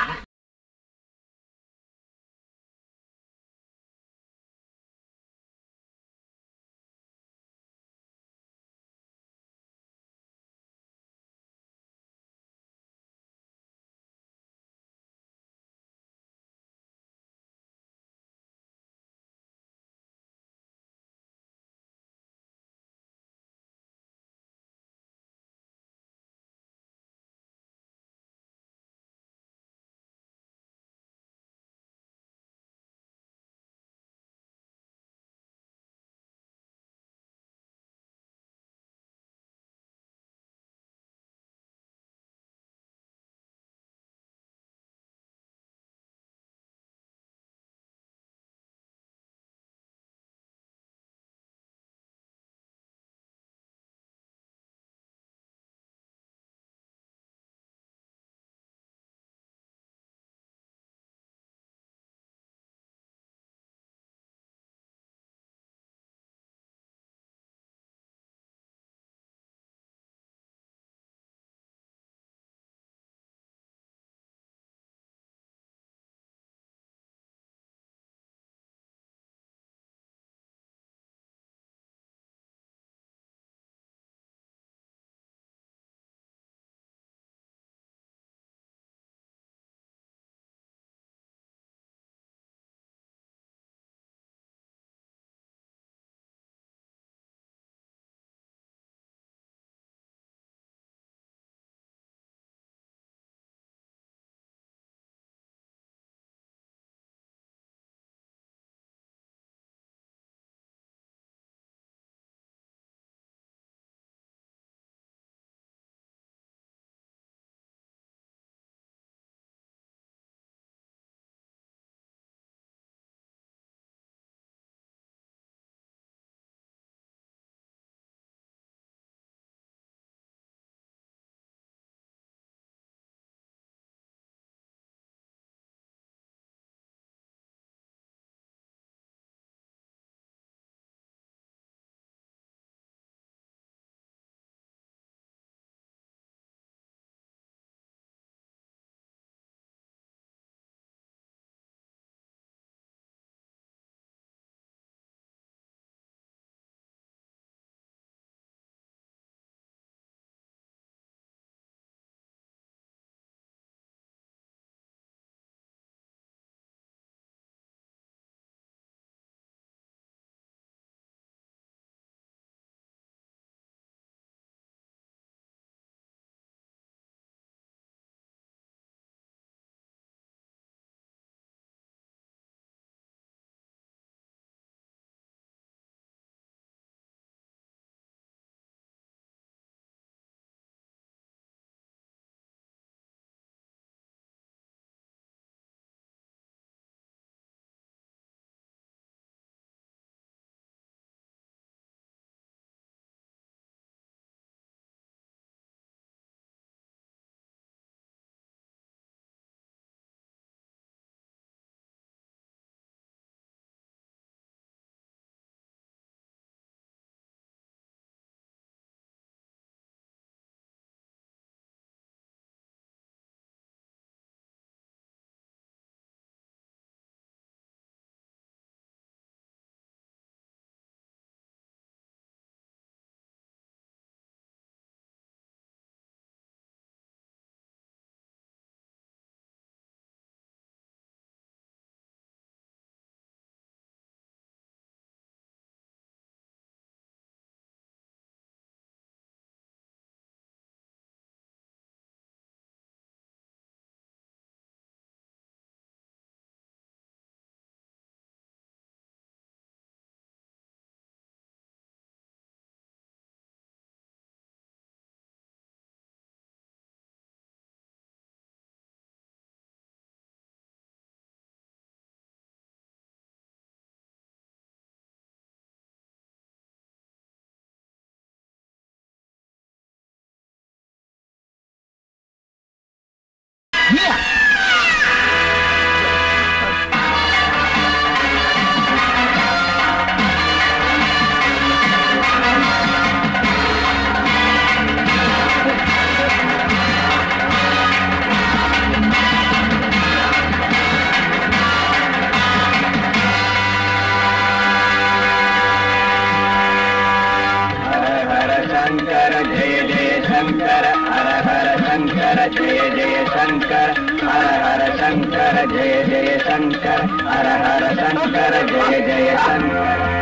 जय जय शंकर हर हर शंकर जय जय शंकर।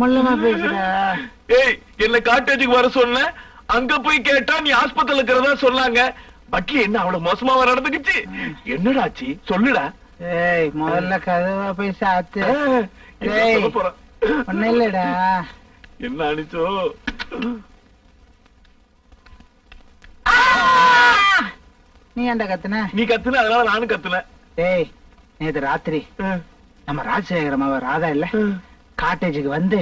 மல்லமா பேசுற ஏய் என்ன காட்டேஜுக்கு வர சொன்ன? அங்க போய் கேட்டா நீ ஆஸ்பத்திரியில இருக்கிறதா சொன்னாங்க. பட்லி என்ன அவ்வளவு மோசமா வர நடந்துக்குச்சு? என்னடா ஆச்சு? சொல்லுடா. ஏய் முதல்ல கதவா போய் சாத்து? ஒண்ணு இல்லடா. என்ன அனுச்சோ நீ ஏன்டா கத்துன? நீ கத்துன அதனால நானும் கத்துனேன் டேய் நேத்து ராத்திரி நம்ம ராஜசேகரம் அவ ராதா இல்ல. காட்டேஜுக்கு வந்து?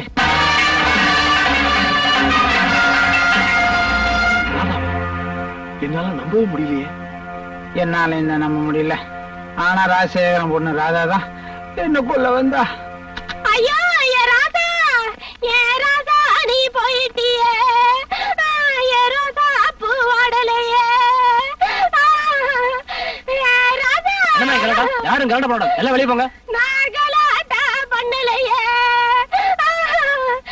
என்னால நம்பவே முடியலையே. என்னால என்ன நம்ப முடியல? ஆனா ராஜசேகரம் பொண்ணு ராதா தான் என்ன கொல்ல வந்தா? ஐயோ ஏ ராதா! ஏ ராதா நீ போயிட்டியே. யாரும் கலட்ட போட எல்லாம் வெளியே போங்க. பண்ணலையே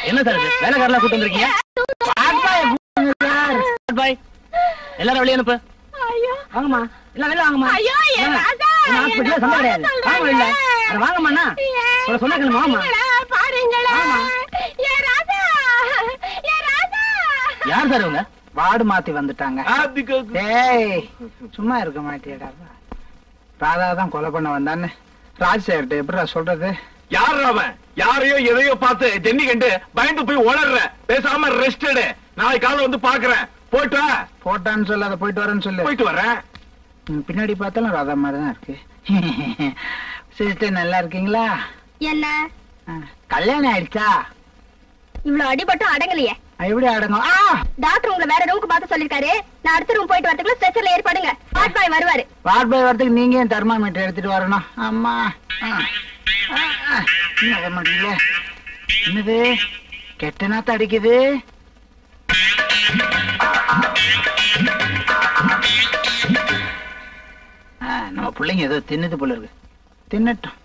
என்ன சார் இது? வேலைக்காரலாம் கூட்டு வந்திருக்கீங்க? பாய் எல்லாரும் வெளியே அனுப்பு. வாங்கம்மா. எல்லாம் வெளியே வாங்கம்மா. ஹாஸ்பிட்டல்ல சண்டை கிடையாது. வாங்க வெளில. அட வாங்கம்மா அண்ணா உங்களை சொன்னா கேளுமா வாங்கம்மா. பாருங்களா ஆமா. ஏ ராதா ஏ ராதா யார் சார் இவங்க? வார்டு மாத்தி வந்துட்டாங்க. டேய் சும்மா இருக்க மாட்டியடா. ராதா தான் கொலை பண்ண வந்தான்னு. ராஜசேகர்ட்ட எப்படிடா சொல்றது? யார் அவன்? யாரையோ எதையோ பார்த்து ஜென்னி கண்டு பயந்து போய் உளர்ற பேசாம ரெஸ்ட் எடு. நாளைக்கு காலைல வந்து பாக்குறேன் போயிட்டு வா. போட்டான்னு சொல்லு அதை போயிட்டு வரேன்னு சொல்லு. போயிட்டு வரேன் பின்னாடி பார்த்தாலும் ராதா மாதிரி தான் இருக்கு. சிஸ்டர் நல்லா இருக்கீங்களா? என்ன? கல்யாணம் ஆயிடுச்சா? இவ்வளவு அடிபட்டும் அடங்கலையே. எப்படி அடங்கும் டாக்டர் உங்களை வேற ரூமுக்கு பார்த்து சொல்லிருக்காரு. நான் அடுத்த ரூம் போயிட்டு வரதுக்குள்ள ஸ்ட்ரெச்சர்ல ஏற்பாடுங்க. ஹாட் பாய் வருவாரு. வார்ட் பாய் வரதுக்கு நீங்க ஏன் தெர்மாமீட்டர் எடுத்துட்டு வரணும்? அம்மா! என்னது? கெட்ட நாத்து அடிக்குது? நம்ம பிள்ளைங்க ஏதோ தின்னுது போல இருக்கு. தின்னட்டும்.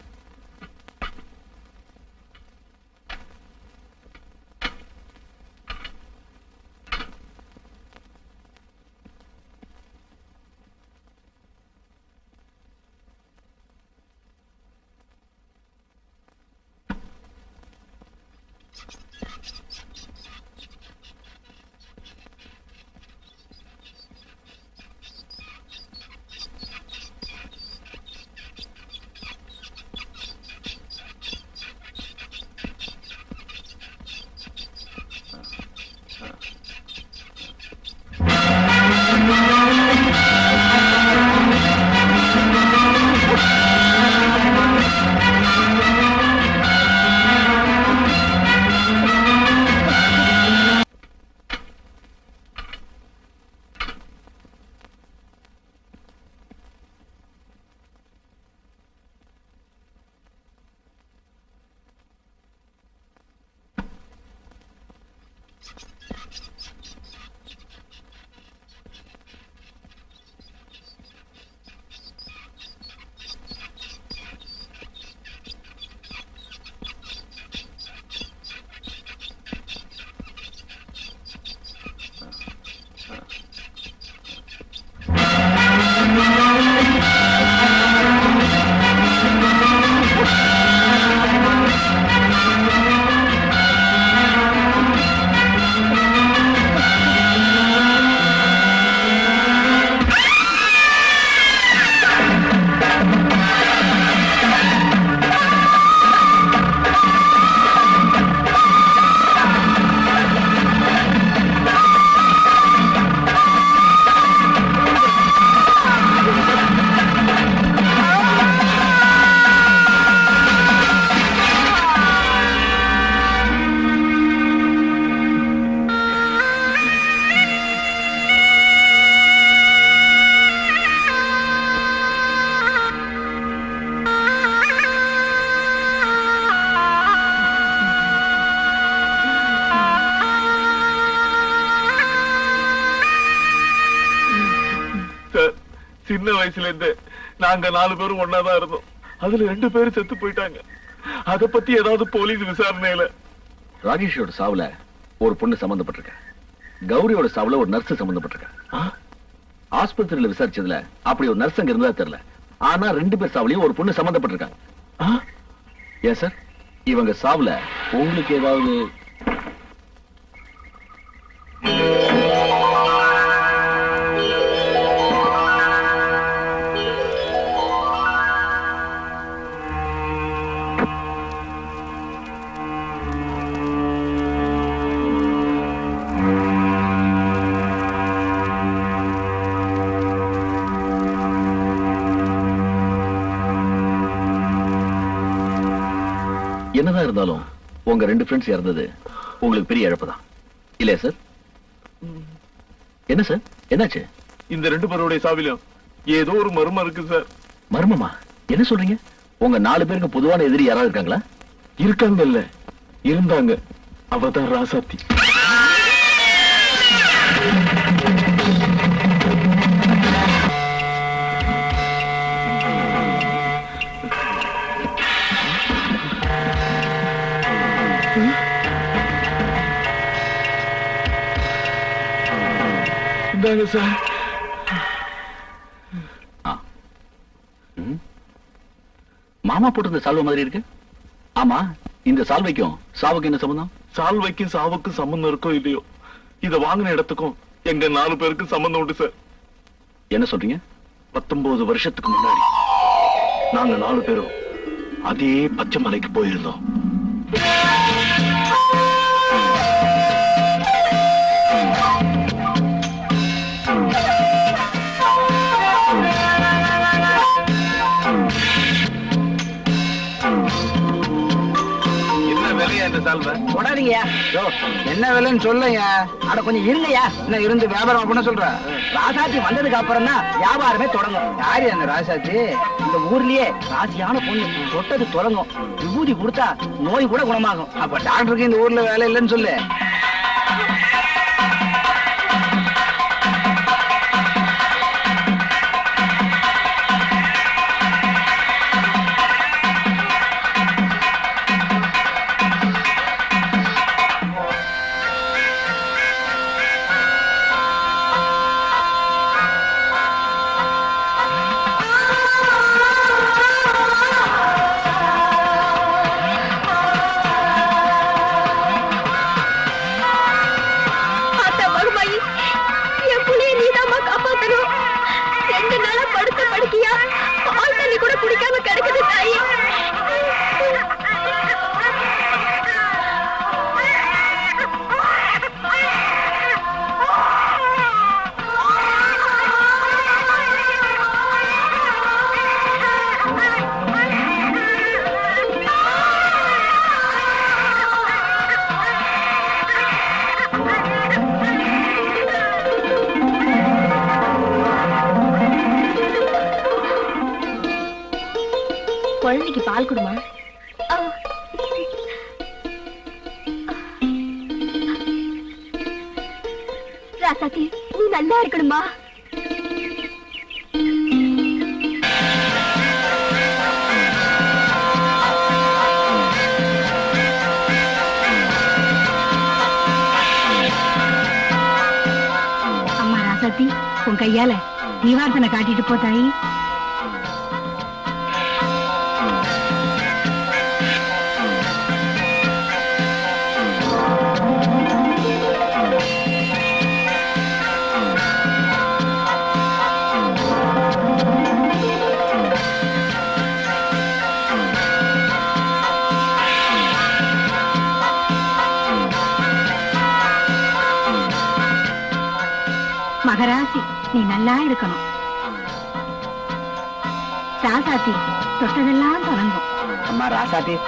நாங்க நாலு பேரும் ஒன்னாதான் இருந்தோம். அதுல ரெண்டு பேரும் செத்து போயிட்டாங்க. அத பத்தி ஏதாவது போலீஸ் விசாரணையில? ராகேஷோட சாவுல ஒரு பொண்ணு சம்பந்தப்பட்டிருக்க. கௌரியோட சாவுல ஒரு நர்ஸ் சம்பந்தப்பட்டிருக்க. ஆஸ்பத்திரியில விசாரிச்சதுல அப்படி ஒரு நர்ஸ் அங்க இருந்தா தெரியல. ஆனா ரெண்டு பேர் சாவுலயும் ஒரு பொண்ணு சம்பந்தப்பட்டிருக்காங்க ஏன் சார்? இவங்க சாவுல உங்களுக்கு ஏதாவது உங்க ரெண்டு ஃப்ரெண்ட்ஸ் இறந்தது. உங்களுக்கு பெரிய இழப்பு தான் இல்லையா சார் என்ன சார் என்னாச்சு? இந்த ரெண்டு பேருடைய சாவிலும் ஏதோ ஒரு மர்மம் இருக்கு சார் மர்மமா? என்ன சொல்றீங்க? உங்க நாலு பேருக்கு பொதுவான எதிரி யாராவது இருக்காங்களா? இருக்காங்கல்ல. இருந்தாங்க. அவதான் ராசாத்தி. இந்தாங்க சார். மாமா போட்டிருந்த சால்வை மாதிரி இருக்கு? ஆமா இந்த சால்வைக்கும் சாவுக்கு என்ன சம்பந்தம்? சால்வைக்கும் சாவுக்கும் சம்பந்தம் இருக்கோ இல்லையோ? இத வாங்கின இடத்துக்கும் எங்க நாலு பேருக்கு சம்பந்தம் உண்டு சார். என்ன சொல்றீங்க? பத்தொன்பது வருஷத்துக்கு முன்னாடி நாங்க நாலு பேரும் அதே பச்சை மலைக்கு போயிருந்தோம். இந்த சால்வை தொடாதீங்கய்யா யோ, என்ன விலைன்னு சொல்லுங்க. அட கொஞ்சம் இருங்கய்யா. என்ன இருந்து வியாபாரம் பண்ண சொல்ற? ராசாத்தி வந்ததுக்கு அப்புறம் தான் வியாபாரமே தொடங்கும். யாரு அந்த ராசாத்தி? இந்த ஊர்லயே ராசியான பொண்ணு. தொட்டது தொடங்கும். விபூதி கொடுத்தா நோய் கூட குணமாகும். அப்ப டாக்டருக்கு இந்த ஊர்ல வேலை இல்லைன்னு சொல்லு.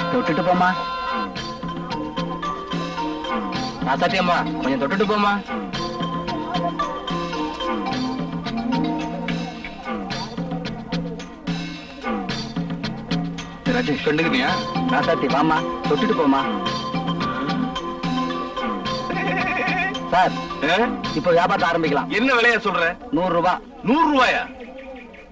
தொட்டுட்டு போமா ராசாத்தி அம்மா கொஞ்சம் தொட்டுட்டு போமா ராஜேஷ் ராசாத்தி வாமா தொட்டுட்டு போமா சார்? இப்போ வியாபாரத்தை ஆரம்பிக்கலாம். என்ன விலையா சொல்ற? நூறு ரூபாய் நூறு ரூபாயா?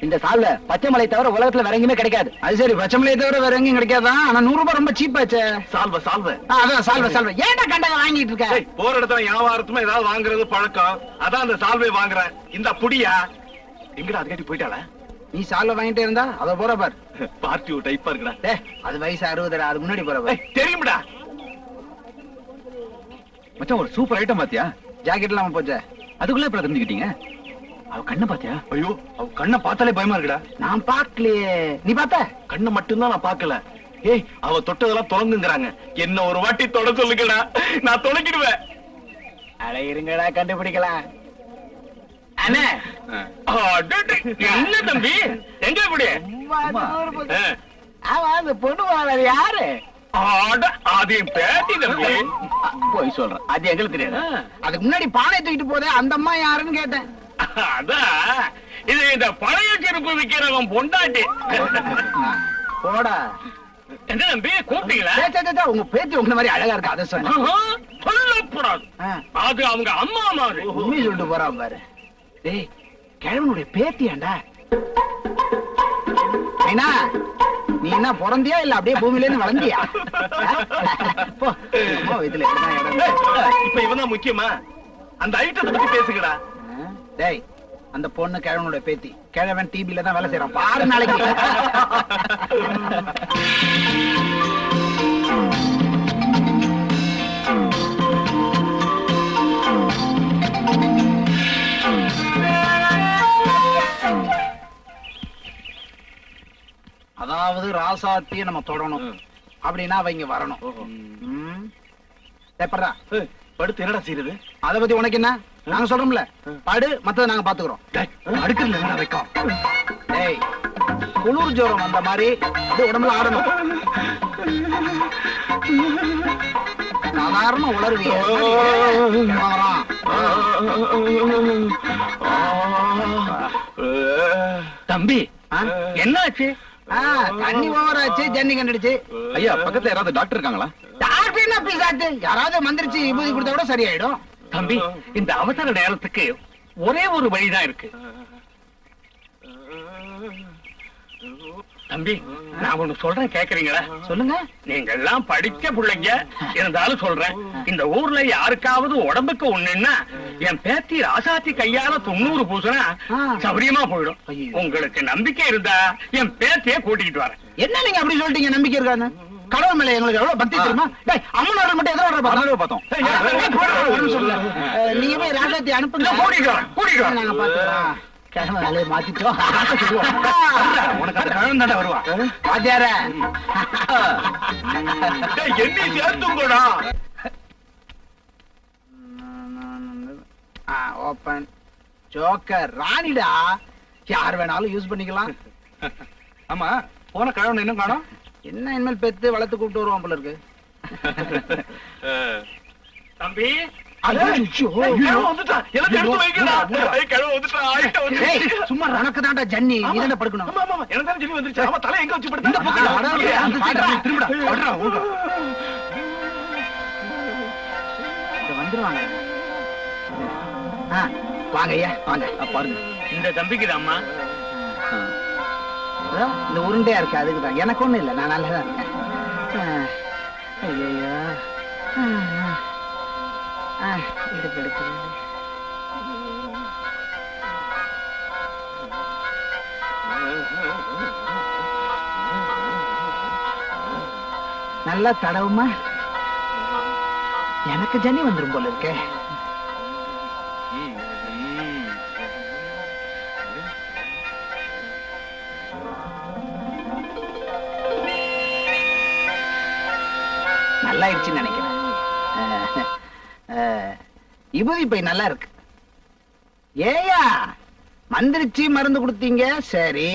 இந்த சால்ல பச்சை மலை தவிர உலகத்துல வேற எங்கேயுமே கிடைக்காது. அது சரி பச்சை தவிர வேற எங்கேயும் கிடைக்காதான் ஆனா நூறு ரூபாய் ரொம்ப சீப்பாச்சே சால்வ சால்வ. அதான் சால்வ சால்வ. ஏன்டா கண்டக வாங்கிட்டு இருக்க? போற இடத்துல வியாபாரத்துமா ஏதாவது வாங்குறது பழக்கம். அதான் அந்த சால்வை வாங்குறேன். இந்த புடியா? எங்கடா அது கட்டி போயிட்டாளா? நீ சால்வ வாங்கிட்டே இருந்தா அத போற பார். பார்ட்டி டைப்பா இருக்குடா. டே அது வயசு அறுபதுடா அது முன்னாடி போற பார். தெரியும்டா. மச்சான் ஒரு சூப்பர் ஐட்டம் பாத்தியா? ஜாக்கெட் இல்லாம போச்சே. அதுக்குள்ள இப்ப தெரிஞ்சுக்கிட்டீங்க? அவ கண்ணை பாத்தியா ஐயோ அவ கண்ணை பார்த்தாலே பயமா இருக்குடா. நான் பாக்கலையே நீ பார்த்த? கண்ணை மட்டும்தான் நான் பார்க்கல. ஏய் அவ தொட்டதெல்லாம் தொலைங்குங்கிறாங்க என்ன ஒரு வாட்டி தொட சொல்லுங்கடா. நான் தொலைக்கிடுவேன். அட இருங்கடா கண்டுபிடிக்கலாம். அண்ணே. என்ன தம்பி. எங்க இப்படி. ஆமா அந்த பொண்ணு வாழறது யாரு? போய் சொல்றேன். அது எங்களுக்கு தெரியாது. அதுக்கு முன்னாடி பானை தூக்கிட்டு போதே அந்த அம்மா யாருன்னு கேட்டேன். அதான் இது இந்த பழைய செருப்பு விக்கிறவன் பொண்டாட்டி. போடா. என்ன கூப்பிட்டீங்களா? உங்க பேத்தி உங்க மாதிரி அழகா இருக்கு அதை ஆ. அது அவங்க அம்மா மாதிரி. உண்மை சொல்லிட்டு போறான் பாரு. டேய் கிழவனுடைய பேத்தியாண்டா ஐனா நீ என்ன பிறந்தியா இல்ல அப்படியே பூமியில இருந்து வளர்ந்தியா இடம்? இப்ப இவன் முக்கியமா? அந்த ஐட்டத்தை பத்தி பேசுங்கடா. ஆ? டேய் அந்த பொண்ணு கிழவனுடைய பேத்தி. கிழவன் டிபில தான் வேலை செய்யறான் பாரு நாளைக்கு. அதாவது ராசாத்திய நம்ம தொடணும். அப்படின்னா அவ இங்க வரணும். படுத்து என்னடா செய்யறது அத பத்தி உனக்கு என்ன? நாங்க சொல்றோம்ல. படு மத்தத நாங்க பாத்துக்கிறோம். அடுக்கல வைக்கும். டேய் குளிர் ஜோரம் வந்த மாதிரி அப்படியே உடம்புல ஆடணும். சாதாரண உளருவிய வரான். தம்பி ஆ? என்னாச்சு? ஆ, தண்ணி ஓவராச்சு ஜன்னி கண்டுடுச்சு. ஐயா பக்கத்துல யாராவது டாக்டர் இருக்காங்களா? டாக்டர் என்ன பிசாட்டு யாராவது மந்திரிச்சு விபூதி கொடுத்தா கூட சரியாயிடும். தம்பி இந்த அவசர நேரத்துக்கு ஒரே ஒரு வழிதான் இருக்கு. தம்பி நான் ஒண்ணு சொல்றேன் கேக்குறீங்களா? சொல்லுங்க. நீங்க எல்லாம் படிச்ச பிள்ளைங்க. இருந்தாலும் சொல்றேன். இந்த ஊர்ல யாருக்காவது உடம்புக்கு ஒண்ணுன்னா என் பேத்தி ராசாத்தி கையால தொண்ணூறு பூசுனா. சௌரியமா போயிடும். உங்களுக்கு நம்பிக்கை இருந்தா என் பேத்திய கூட்டிட்டு வரேன். என்ன நீங்க அப்படி சொல்லிட்டீங்க நம்பிக்கை இருக்கான்னு கடவுள் மேல எங்களுக்கு எவ்வளவு பக்தி தெரியுமா? டேய் அம்மன் அவர்கள் மட்டும் எதோ அதனால பார்த்தோம். நீங்க போய் ராசாத்தி அனுப்புங்க. நாங்க கிழமை வேலையை மாத்திட்டோம். உனக்கு அந்த கழகம் தானே வருவா. வாத்தியார. டேய், என்னை சேர்த்துங்கடா. Open joker ராணிடா. யார் வேணாலும் யூஸ் பண்ணிக்கலாம். ஆமா போன கழகம் இன்னும் காணோம். என்ன இனிமேல் பெத்து வளர்த்து கூப்பிட்டு வருவான் போல இருக்கு? தம்பி? கிழவன் வந்துட்டான் எனக்கு எடுத்து வைக்கடா? ஏய், கிழவன் வந்துட்டான் ஆயிட்ட ஏய், வந்து சும்மா உனக்கு தான்டா ஜன்னி நீ தானே படுக்கணும். ஆமா ஆமா எனக்கு தான் ஜெனி வந்துருச்சு. தலை எங்க வச்சு படுத்தா. இங்க வந்துருவாங்க. வாங்க ஐயா வாங்க. பாருங்க. இந்த தம்பிக்கு அம்மா இந்த உருண்டையா இருக்கு அதுக்கு தான். எனக்கு ஒண்ணும் இல்லை நான் நல்லா இருக்கேன். ஆ, இடுப்பு எடுக்கிறது. நல்லா தடவுமா? எனக்கு ஜன்னி வந்துடும் போல இருக்கேன் நல்லா ஆயிடுச்சுன்னு நினைக்கிறேன். அஹ், அஹ், விபூதி பை நல்லா இருக்கு. ஏயா மந்திரிச்சு மருந்து கொடுத்தீங்க? சரி.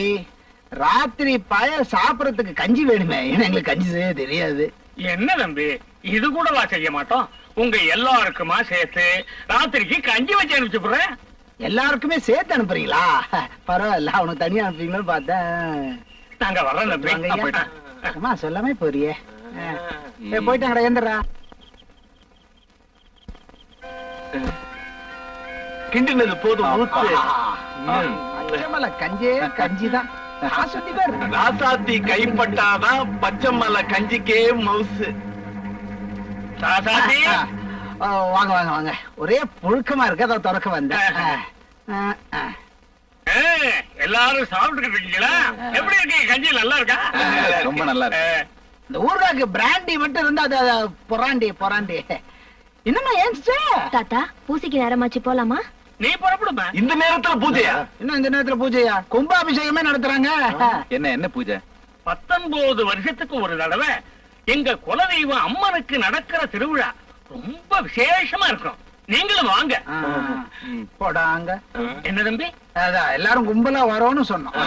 ராத்திரி பய சாப்பிடறதுக்கு கஞ்சி வேணுமே. எங்களுக்கு கஞ்சி செய்ய தெரியாது. என்ன தம்பி இது கூடவா செய்ய மாட்டோம்? உங்க எல்லாருக்குமா சேர்த்து ராத்திரிக்கு கஞ்சி வச்சு அனுப்பிச்சுடுறேன் எல்லாருக்குமே சேர்த்து அனுப்புறீங்களா? பரவாயில்ல அவனுக்கு தனியா அனுப்புறீங்களோன்னு பார்த்தேன். நாங்க வர்றோம் தம்பி. சொல்லாமே போறியே. போயிட்டாங்கடா எந்திரா கிண்டினது போதும். பச்சைமலை கஞ்சே கஞ்சிதான் ராசாத்தி கைப்பட்டாதான் பச்சை மலை கஞ்சிக்கே மவுசு. ராசாத்தி? வாங்க வாங்க வாங்க. ஒரே புழுக்கமா இருக்கு அதை திறக்க. ஆ, எல்லாரும் சாப்பிட்டுக்கிட்டு இருக்கீங்களா? எப்படி இருக்கீங்க கஞ்சி நல்லா இருக்கா? ரொம்ப நல்லா இருக்கு. இந்த ஊர்காக்கு பிராண்டி மட்டும் இருந்தா அது பொறாண்டி பொறாண்டி. என்னம்மா ஏன்ச்சு தாத்தா பூசிக்கு நேரமாச்சு போலாமா? நீ புறப்படுமா? இந்த நேரத்துல பூஜையா? இன்னும் இந்த நேரத்துல பூஜையா? கும்பாபிஷேகமே நடத்துறாங்க. என்ன என்ன பூஜை? பத்தொன்பது வருஷத்துக்கு ஒரு தடவை எங்க குலதெய்வம் அம்மனுக்கு நடக்கிற திருவிழா. ரொம்ப விசேஷமா இருக்கும். நீங்களும் வாங்க. போடாங்க என்ன தம்பி? அதான் எல்லாரும் கும்பலா வரோம்னு சொன்னோம்.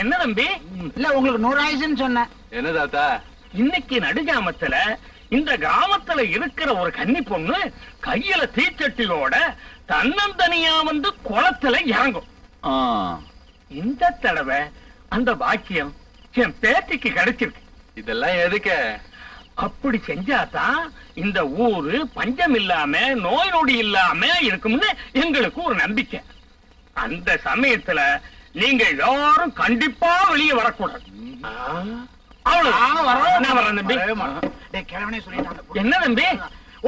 என்ன தம்பி? இல்ல உங்களுக்கு நூறு ஆயுசுன்னு சொன்னேன். என்ன தாத்தா? இன்னைக்கு நடுஜாமத்துல இந்த கிராமத்துல இருக்கிற ஒரு கன்னி பொண்ணு கையில தீச்சட்டியோட தன்னந்தனியா வந்து குளத்துல இறங்கும். இந்த தடவை அந்த பாக்கியம் என் பேத்திக்கு கிடைச்சிருக்கு. இதெல்லாம் எதுக்கு? அப்படி செஞ்சாதான் இந்த ஊரு பஞ்சம் இல்லாம நோய் நொடி இல்லாம இருக்கும்னு எங்களுக்கு ஒரு நம்பிக்கை. அந்த சமயத்துல நீங்க யாரும் கண்டிப்பா வெளியே வரக்கூடாது. என்ன தம்பி?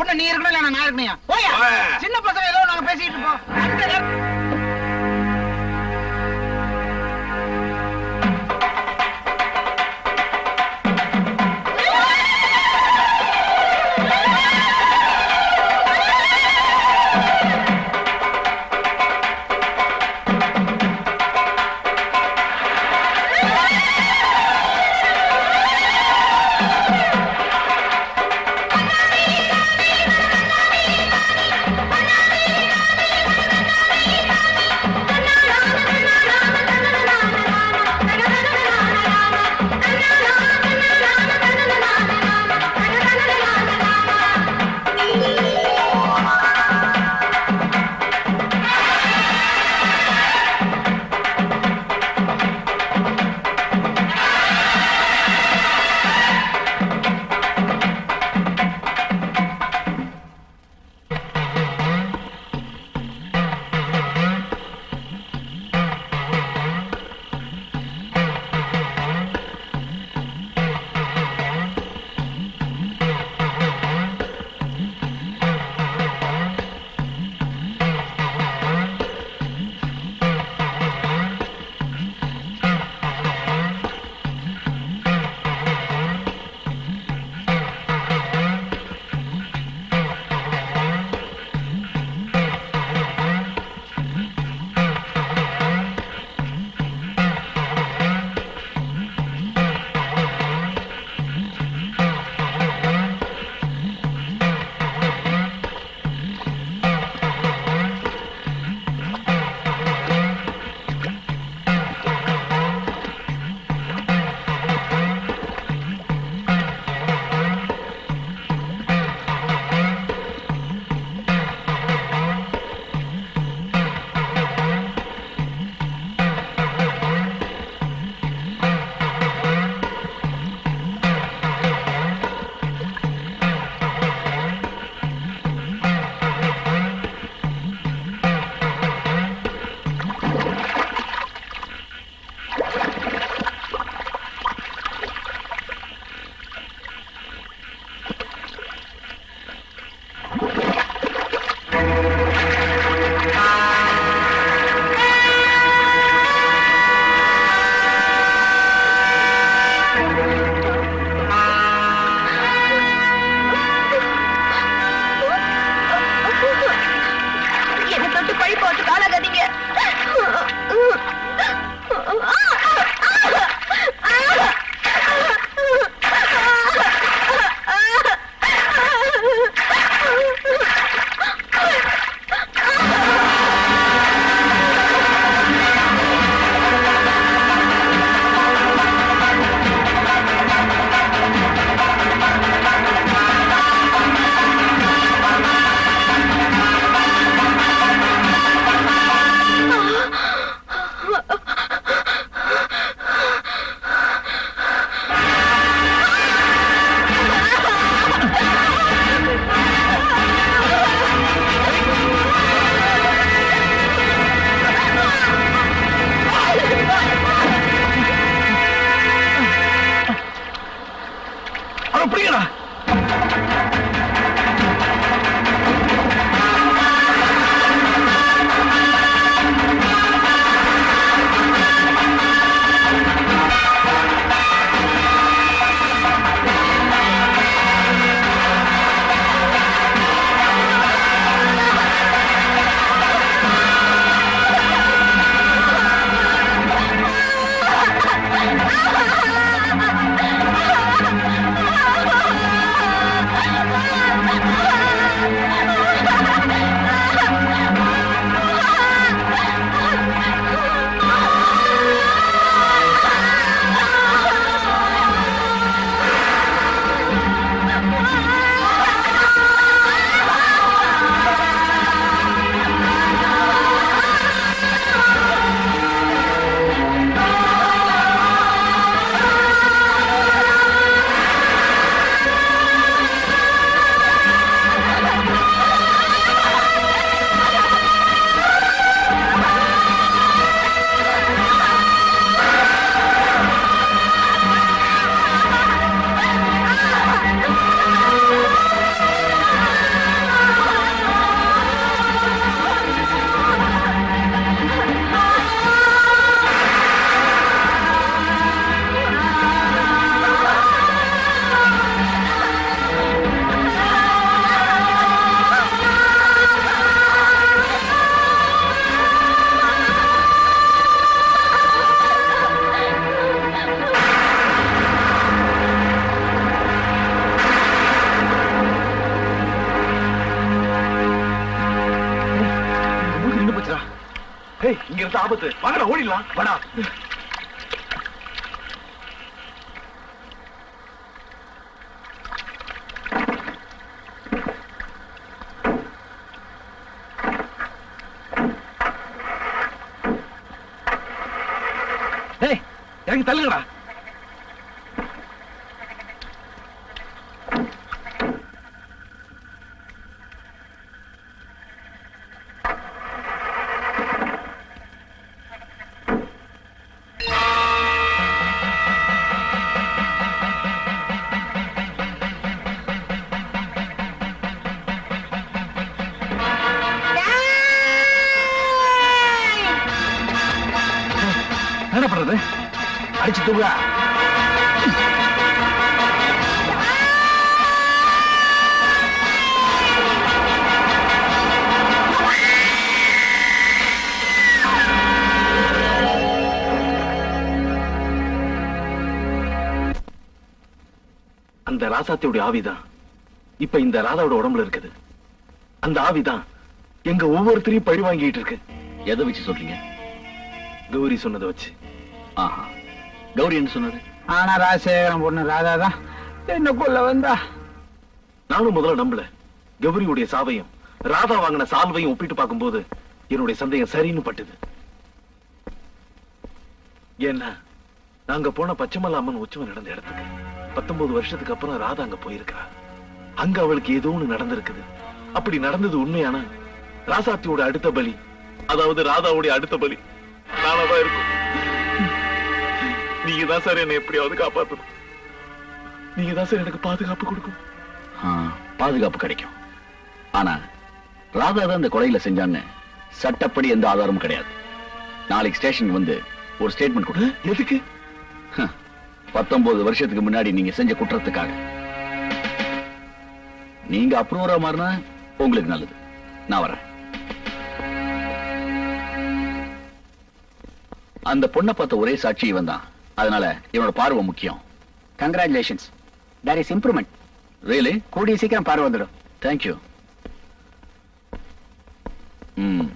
ஒண்ணு நீ இருக்கணும் நான் இருக்கணும் போயா சின்ன பசங்க ஏதோ நாங்க பேசிட்டு இருப்போம். இங்க இருந்து ஆபத்து. வாங்கடா ஓடிடலாம். வாடா. ஏய் இறங்கி தள்ளுங்கடா. அந்த ராசாத்தியோட ஆவிதான். இப்ப இந்த ராதாவோட உடம்புல இருக்குது. அந்த ஆவிதான் எங்க ஒவ்வொருத்தரையும் பழி வாங்கிட்டு இருக்கு. எதை வச்சு சொல்றீங்க? கௌரி சொன்னதை வச்சு. ஆஹா. கௌரி என்ன சொன்னாரு? ஆனா ராஜசேகரன் பொண்ணு ராதா தான் என்ன கொல்ல வந்தா? நானும் முதல்ல நம்பல. கௌரியுடைய சாவையும் ராதா வாங்கின சால்வையும் ஒப்பிட்டு பார்க்கும்போது என்னுடைய சந்தேகம் சரின்னு பட்டுது. ஏன்னா நாங்க போன பச்சைமலை அம்மன் உற்சவம் நடந்த இடத்துக்கு. பத்தொன்பது வருஷத்துக்கு அப்புறம் ராதா அங்க போயிருக்கா. அங்க அவளுக்கு ஏதோ ஒண்ணு நடந்திருக்குது. அப்படி நடந்தது உண்மையானா ராசாத்தியோட அடுத்த பலி. அதாவது ராதாவுடைய அடுத்த பலி. நானதான் இருக்கும். நீங்க தான் சார் என்னை எப்படியாவது காப்பாத்தணும். நீங்க தான் சார் எனக்கு பாதுகாப்பு கொடுக்கணும். ஆ, பாதுகாப்பு கிடைக்கும். ஆனா ராதா தான் இந்த கொலையில செஞ்சான்னு சட்டப்படி எந்த ஆதாரமும் கிடையாது. நாளைக்கு ஸ்டேஷனுக்கு வந்து ஒரு ஸ்டேட்மெண்ட் கொடு. எதுக்கு? பத்தொன்பது வருஷத்துக்கு முன்னாடி நீங்க செஞ்ச குற்றத்துக்காக. நீங்க அப்ரூவரா மாறினா உங்களுக்கு நல்லது. நான் வரேன். அந்த பொண்ணை பார்த்த ஒரே சாட்சி இவன் தான். அதனால இவனோட பார்வை முக்கியம். Congratulations there is improvement really கூடிய சீக்கிரம் பார்வை வந்துடும். தேங்க்யூ ம்.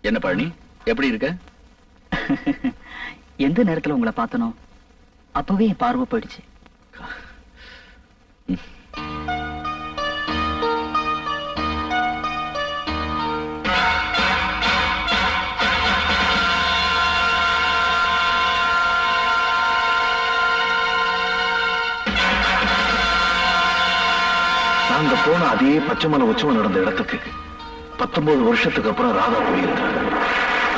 என்ன பழனி? எப்படி இருக்க? எந்த நேரத்துல உங்களை பார்த்தனோ அப்பவே என் பார்வை போயிடுச்சு. நாங்க போன அதே பச்சைமலை உச்சவம் நடந்த இடத்துக்கு பத்தொன்பது வருஷத்துக்கு அப்புறம் ராதா போயிருக்காங்க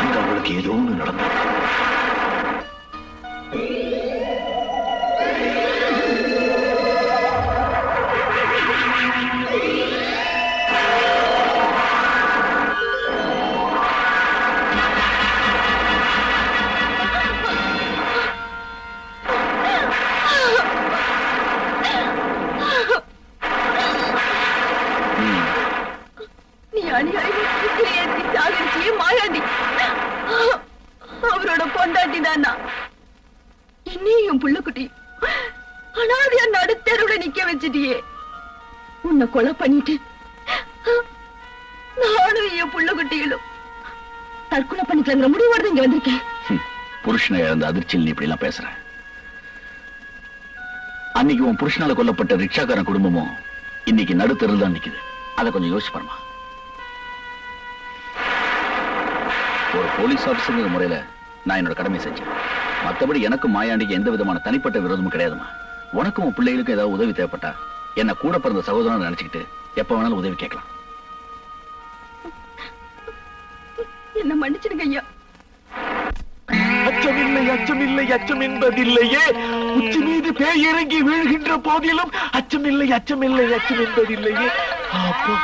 அங்க அவளுக்கு ஏதோ ஒன்று நடந்தது. மாயாண்டி அவரோட பொண்டாட்டி தானா? என்னையும் புள்ளக்குட்டி. அனாதையா நிக்க வச்சிட்டியே. உன்னை கொலை பண்ணிட்டு நானும் என் புள்ளக்குட்டிகளும் தற்கொலை பண்ணிக்கலங்கிற முடிவோட இங்க வந்திருக்கேன். புருஷனை இழந்த அதிர்ச்சியில் நீ இப்படி எல்லாம் பேசுற. அன்னைக்கு உன் புருஷனால கொல்லப்பட்ட ரிக்ஷாக்காரன் குடும்பமும் இன்னைக்கு நடுத்தருள் தான் நிக்குது. அதை கொஞ்சம் யோசிச்சு பாருமா ஒரு போலீஸ் ஆபீசர் முறையில நான் என்னோட கடமை செஞ்சேன். மத்தபடி எனக்கும் மாயாண்டிக்கு எந்த விதமான தனிப்பட்ட விரோதமும் கிடையாதுமா. உனக்கும் உன் பிள்ளைகளுக்கும் ஏதாவது உதவி தேவைப்பட்டா என்ன கூட பிறந்த சகோதரன் நினைச்சுக்கிட்டு எப்ப வேணாலும் உதவி கேட்கலாம். என்ன மன்னிச்சிடுங்க ஐயா. அச்சமில்லை அச்சமில்லை அச்சம் என்பதில்லையே. உச்சி மீது பேய் இறங்கி வீழ்கின்ற போதிலும் அச்சமில்லை அச்சமில்லை அச்சம் என்பதில்லையே. அப்போ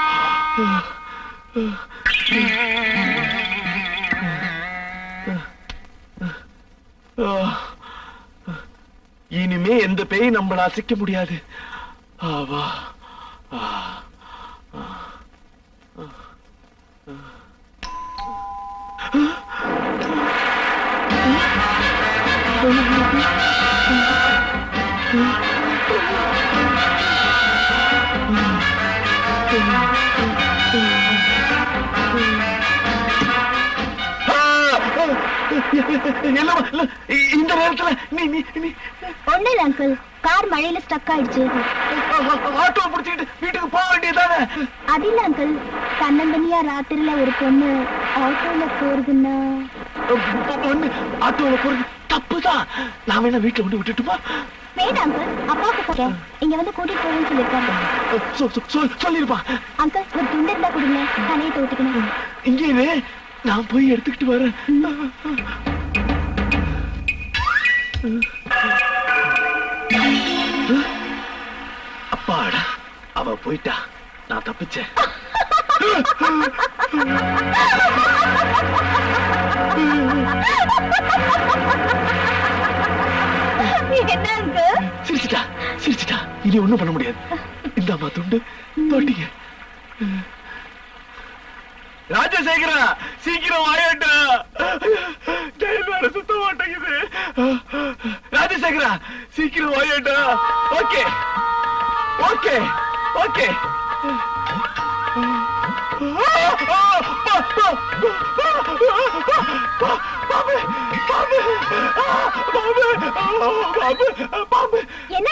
இனிமே எந்த பேய் நம்மள அசைக்க முடியாது. ஆவா Thank you. இந்த நேரத்துல நீ நீ நீ. ஒண்ணு இல்ல அங்கிள் கார் மழையில ஸ்டக் ஆயிடுச்சு. ஆட்டோ பிடிச்சிக்கிட்டு வீட்டுக்கு போக வேண்டியதானே அது இல்ல அங்கிள் தன்னந்தனியா ராத்திரில ஒரு பொண்ணு ஆட்டோல போறதுன்னா? பொண்ணு ஆட்டோல போறது தப்புதான் நான் வேணா வீட்டுல வந்து விட்டுட்டுமா? வேண்டாம் அங்கிள் அப்பாவுக்கு போறேன். இங்க வந்து கூட்டிட்டு போறேன்னு சொல்லிருக்காரு சொ- சொ- சொல்- சொல்லிருப்பா. அங்கிள் ஒரு துண்டு இருந்தா கொடுங்க தலையை தோட்டிக்கணும். இங்கே நான் போய் எடுத்துக்கிட்டு வரேன். அப்பாடா அவ போயிட்டா. நான் தப்பிச்சேன். சிரிச்சிட்டா சிரிச்சிட்டா. இனி ஒண்ணும் பண்ண முடியாது. இந்த அம்மா துண்டு தோட்டிங்க. ராஜசேகரா சீக்கிரம் வாயட்டா. டைம் வேற சுத்த மாட்டேங்குது. ராஜசேகரா சீக்கிரம் வாயட்டா. ஓகே. ஓகே. ஓகே. என்ன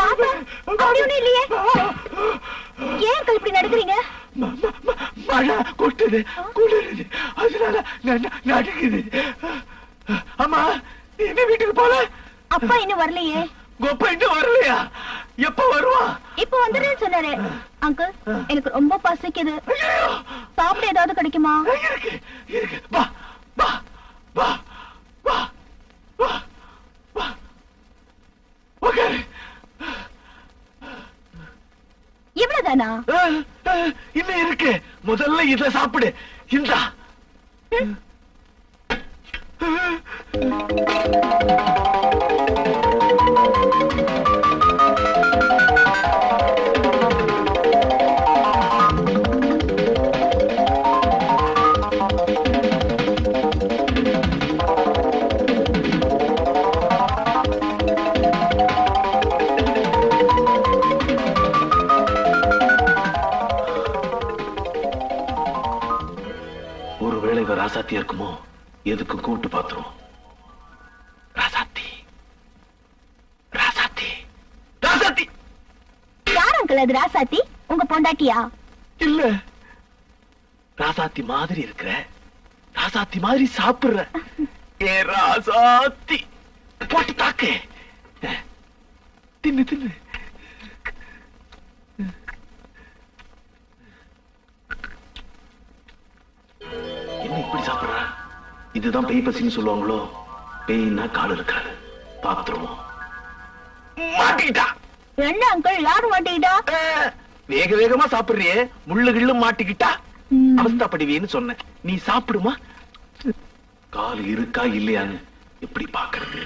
இல்லையே ஏன் இப்படி நடக்கிறீங்க மழை கொட்டுது குளிருது அதனால நடுக்குது என்ன வீட்டுக்கு போல அப்பா இன்னும் வரலையே கொப்ப இன்னும் வரலையா எப்ப வருவான் இப்ப வந்துடுறேன்னு சொன்னாரு அங்கிள் எனக்கு ரொம்ப பசிக்குது சாப்பிட ஏதாவது கிடைக்குமா இருக்கு இருக்கு வா வா வா வா வா வா ஓகே இவ்வளவுதானா? இன்னும் இருக்கு. முதல்ல இத சாப்பிடு. இந்தா. ராசாத்தியா இருக்குமோ? எதுக்கும் கூப்பிட்டு பாத்துருவோம் ராசாத்தி. ராசாத்தி. ராசாத்தி! யார் அங்கிள் அது ராசாத்தி? உங்க பொண்டாட்டியா? இல்ல. ராசாத்தி மாதிரி இருக்கிற ராசாத்தி மாதிரி சாப்பிடுற. ஏ ராசாத்தி! போட்டு தாக்கு. தின்னு தின்னு. இதுதான் பேய் பசின்னு சொல்லுவாங்களோ? பேய்னா கால் இருக்காது. பாத்துருவோம். மாட்டிக்கிட்டா? என்ன அங்கிள் யார் மாட்டீடா வேக வேகமா சாப்பிடுறியே. முள்ளு கிள்ளு மாட்டிக்கிட்டா? அவஸ்தாப்படுவேன்னு சொன்னேன். நீ சாப்பிடுமா? கால் இருக்கா இல்லையான்னு எப்படி பாக்குறது?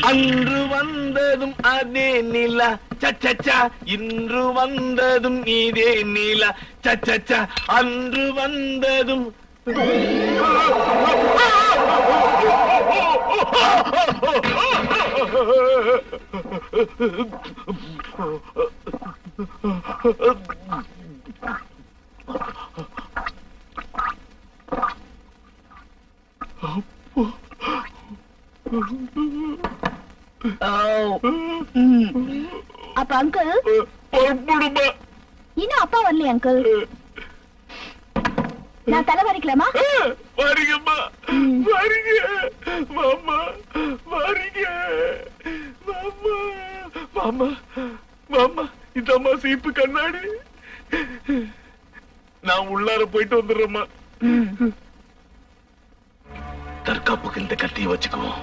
அன்று வந்ததும் அதே நிலா. சச்சச்சா இன்று வந்ததும் இதே நிலா. சச்சச்சா அன்று வந்ததும் அப்ப அங்கிள் இன்னும் அப்பா வரலையா அங்கிள் நான் தலை வரைக்கலாமா வாருங்கம்மா. வாருங்க. மாமா வாருங்க. மாமா மாமா மாமா இதம்மா சீப்பு கண்ணாடி. நான் உள்ளார போயிட்டு வந்துடுறேம்மா. தற்காப்புக்கு இந்த கத்தியை வச்சுக்குவோம்.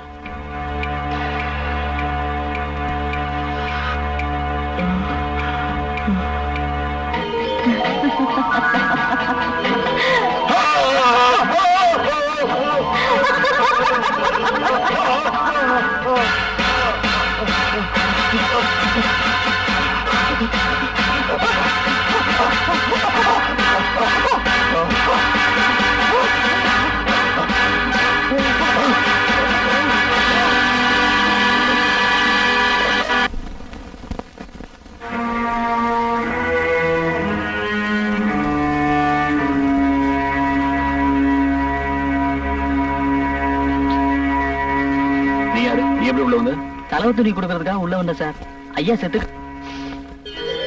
கலவை துணி கொடுக்கறதுக்காக உள்ள வந்த சார். ஐயா செத்து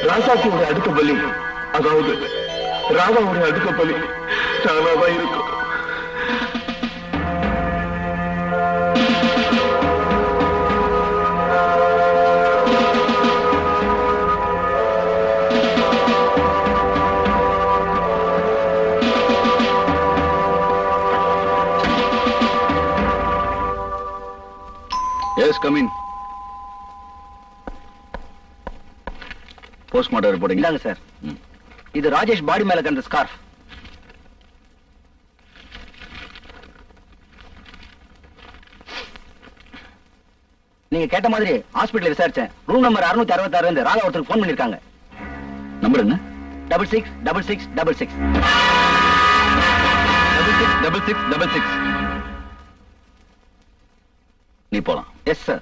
ராசாத்தியோட அடுத்த பலி. அதாவது ராதாவுடைய அடுத்த பலி. நானாதான் இருக்கும். Come in. போஸ்ட்மார்ட்டம் ரிப்போர்ட் இந்தாங்க சார். இது ராஜேஷ் பாடி மேல கண்ட ஸ்கார்ஃப் நீங்க கேட்ட மாதிரி ஹாஸ்பிடல்ல விசாரிச்சேன். ரூம் நம்பர் அறுநூத்தி அறுபத்தாறு இருந்து ராதா ஒருத்தருக்கு ஃபோன் பண்ணிருக்காங்க. நம்பர் என்ன? Double six double six double six double six double six double six நீ போலாம். எஸ் சார்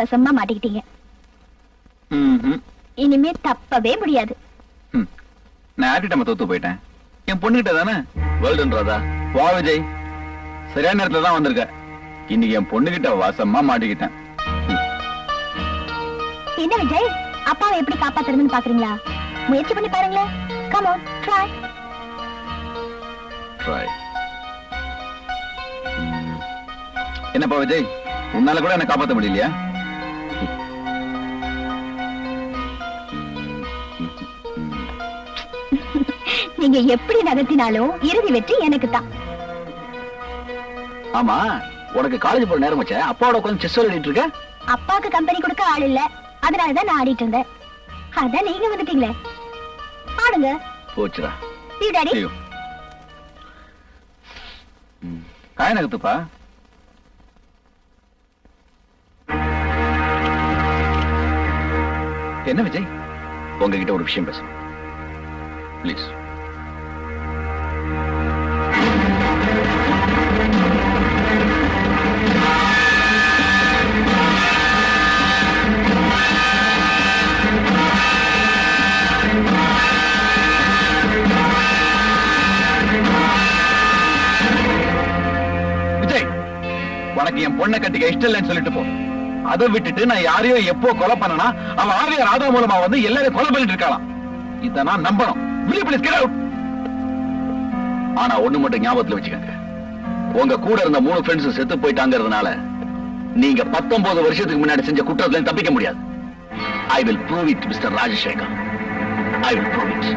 வசமா மாட்டிக்கிட்டீங்க. இனிமே தப்பவே முடியாது. நான் ஆட்டிட்டம தோத்து போயிட்டேன்? என் பொண்ணுகிட்ட தானே? வேர்ல்டன் ராதா வா விஜய். சரியான நேரத்துல தான் வந்திருக்க. இன்னைக்கு என் பொண்ணுகிட்ட வாசமா மாட்டிக்கிட்டேன். என்ன விஜய்? அப்பாவை எப்படி காப்பாத்துறதுன்னு பாக்குறீங்களா? முயற்சி பண்ணி பாருங்களேன். கம் ஆன் ட்ரை ட்ரை என்னப்பா விஜய்? உன்னால கூட என்ன காப்பாத்த முடியலையா? நீங்க எப்படி நகர்த்தினாலும் இறுதி வெற்றி எனக்கு தான் ஆமா உனக்கு காலேஜ் போற நேரம் வச்ச அப்பாவோட உட்காந்து செஸ் விளையாடிட்டு இருக்க? அப்பாவுக்கு கம்பெனி கொடுக்க ஆள் இல்ல. அதனாலதான் நான் ஆடிட்டு இருந்தேன். அதான் நீங்க வந்துட்டீங்களே. ஆடுங்க. போச்சுடா. See daddy. ஐயோ. காய நகத்துப்பா என்ன விஜய்? உங்ககிட்ட ஒரு விஷயம் பேசணும். ப்ளீஸ் உனக்கு என் பொண்ணை கட்டிக்க இஷ்டம் இல்லைன்னு சொல்லிட்டு போ. அதை விட்டுட்டு நான் யாரையோ எப்போ கொலை பண்ணனா அவன் ஆவிய ராதா மூலமா வந்து எல்லாரையும் கொலை பண்ணிட்டு இருக்கலாம் இத நான் நம்பணும். Will you please ஆனா ஒண்ணு மட்டும் ஞாபகத்துல வச்சுக்கோங்க. உங்க கூட இருந்த மூணு ஃப்ரெண்ட்ஸ் செத்து போயிட்டாங்கிறதுனால நீங்க 19 வருஷத்துக்கு முன்னாடி செஞ்ச குற்றத்துல தப்பிக்க முடியாது. I will prove it mister Rajasekar. I will prove it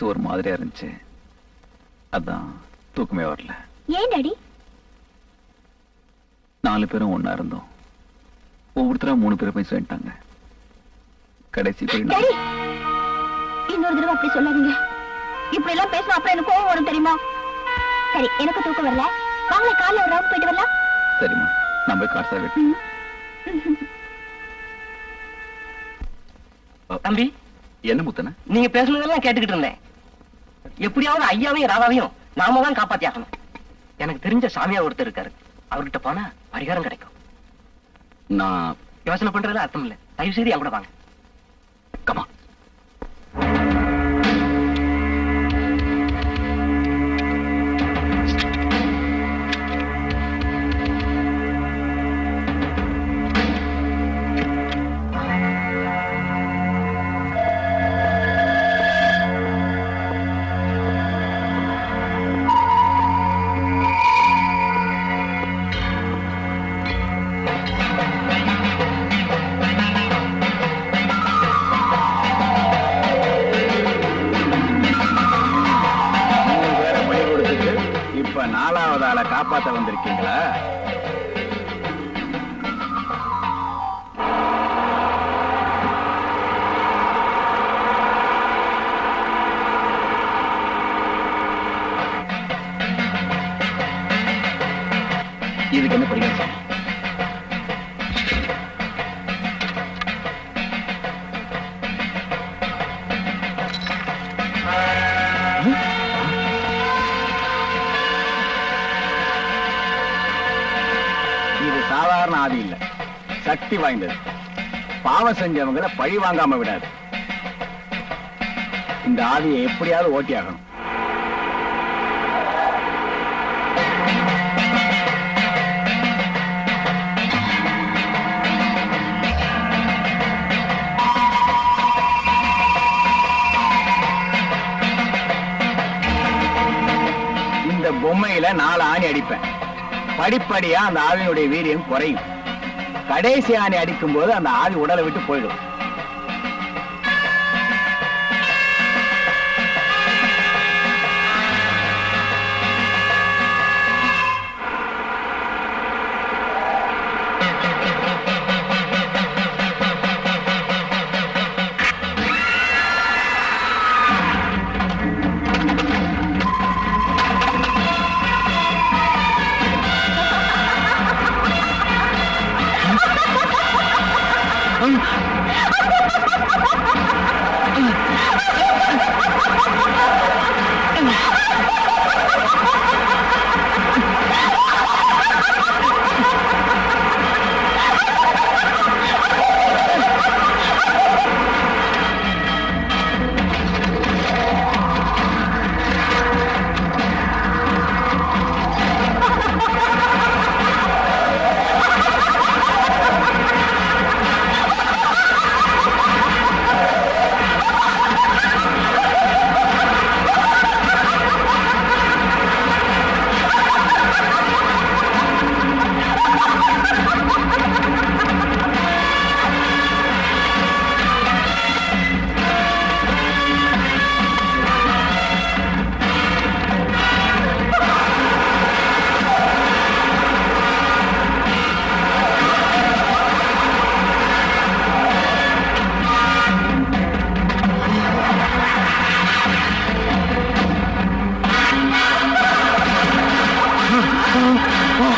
மனசு ஒரு மாதிரியா இருந்துச்சு. அதான் தூக்கமே வரல. ஏன் டாடி? நாலு பேரும் ஒண்ணா இருந்தோம். ஒவ்வொருத்தரா மூணு பேரை போய் சொல்லிட்டாங்க கடைசி இன்னொரு தடவை அப்படி சொல்லாதீங்க. இப்படி எல்லாம் பேசினா அப்புறம் எனக்கு கோவம் வரும் தெரியுமா? சரி எனக்கு தூக்கம் வரல. வாங்களே காலைல ஒரு ரவுண்ட் போயிட்டு வரலாம். சரிம்மா நான் போய் காசா விட்டு தம்பி என்ன முத்தன நீங்க பேசுனதெல்லாம் கேட்டுக்கிட்டு இருந்தேன். எப்படியாவது ஐயாவையும் ராதாவையும் நாம தான் காப்பாத்தி ஆகணும் எனக்கு தெரிஞ்ச சாமியா ஒருத்தர் இருக்காரு. அவர்கிட்ட போனா பரிகாரம் கிடைக்கும். நான் யோசனை பண்றதுல அர்த்தம் இல்ல. தயவு செய்து என் கூட வாங்க. கமா செஞ்சவங்களை பழி வாங்காம விடாது. இந்த ஆதியை எப்படியாவது ஓட்டி ஆகணும் இந்த பொம்மையில நாலு ஆணி அடிப்பேன். படிப்படியா அந்த ஆவியினுடைய வீரியம் குறையும். கடைசி ஆணை அடிக்கும் போது அந்த ஆவி உடலை விட்டு போயிடும்.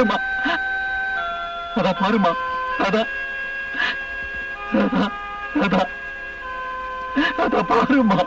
பாருமா. ராதா பாருமா. ராதா. ராதா ராதா. ராதா பாருமா.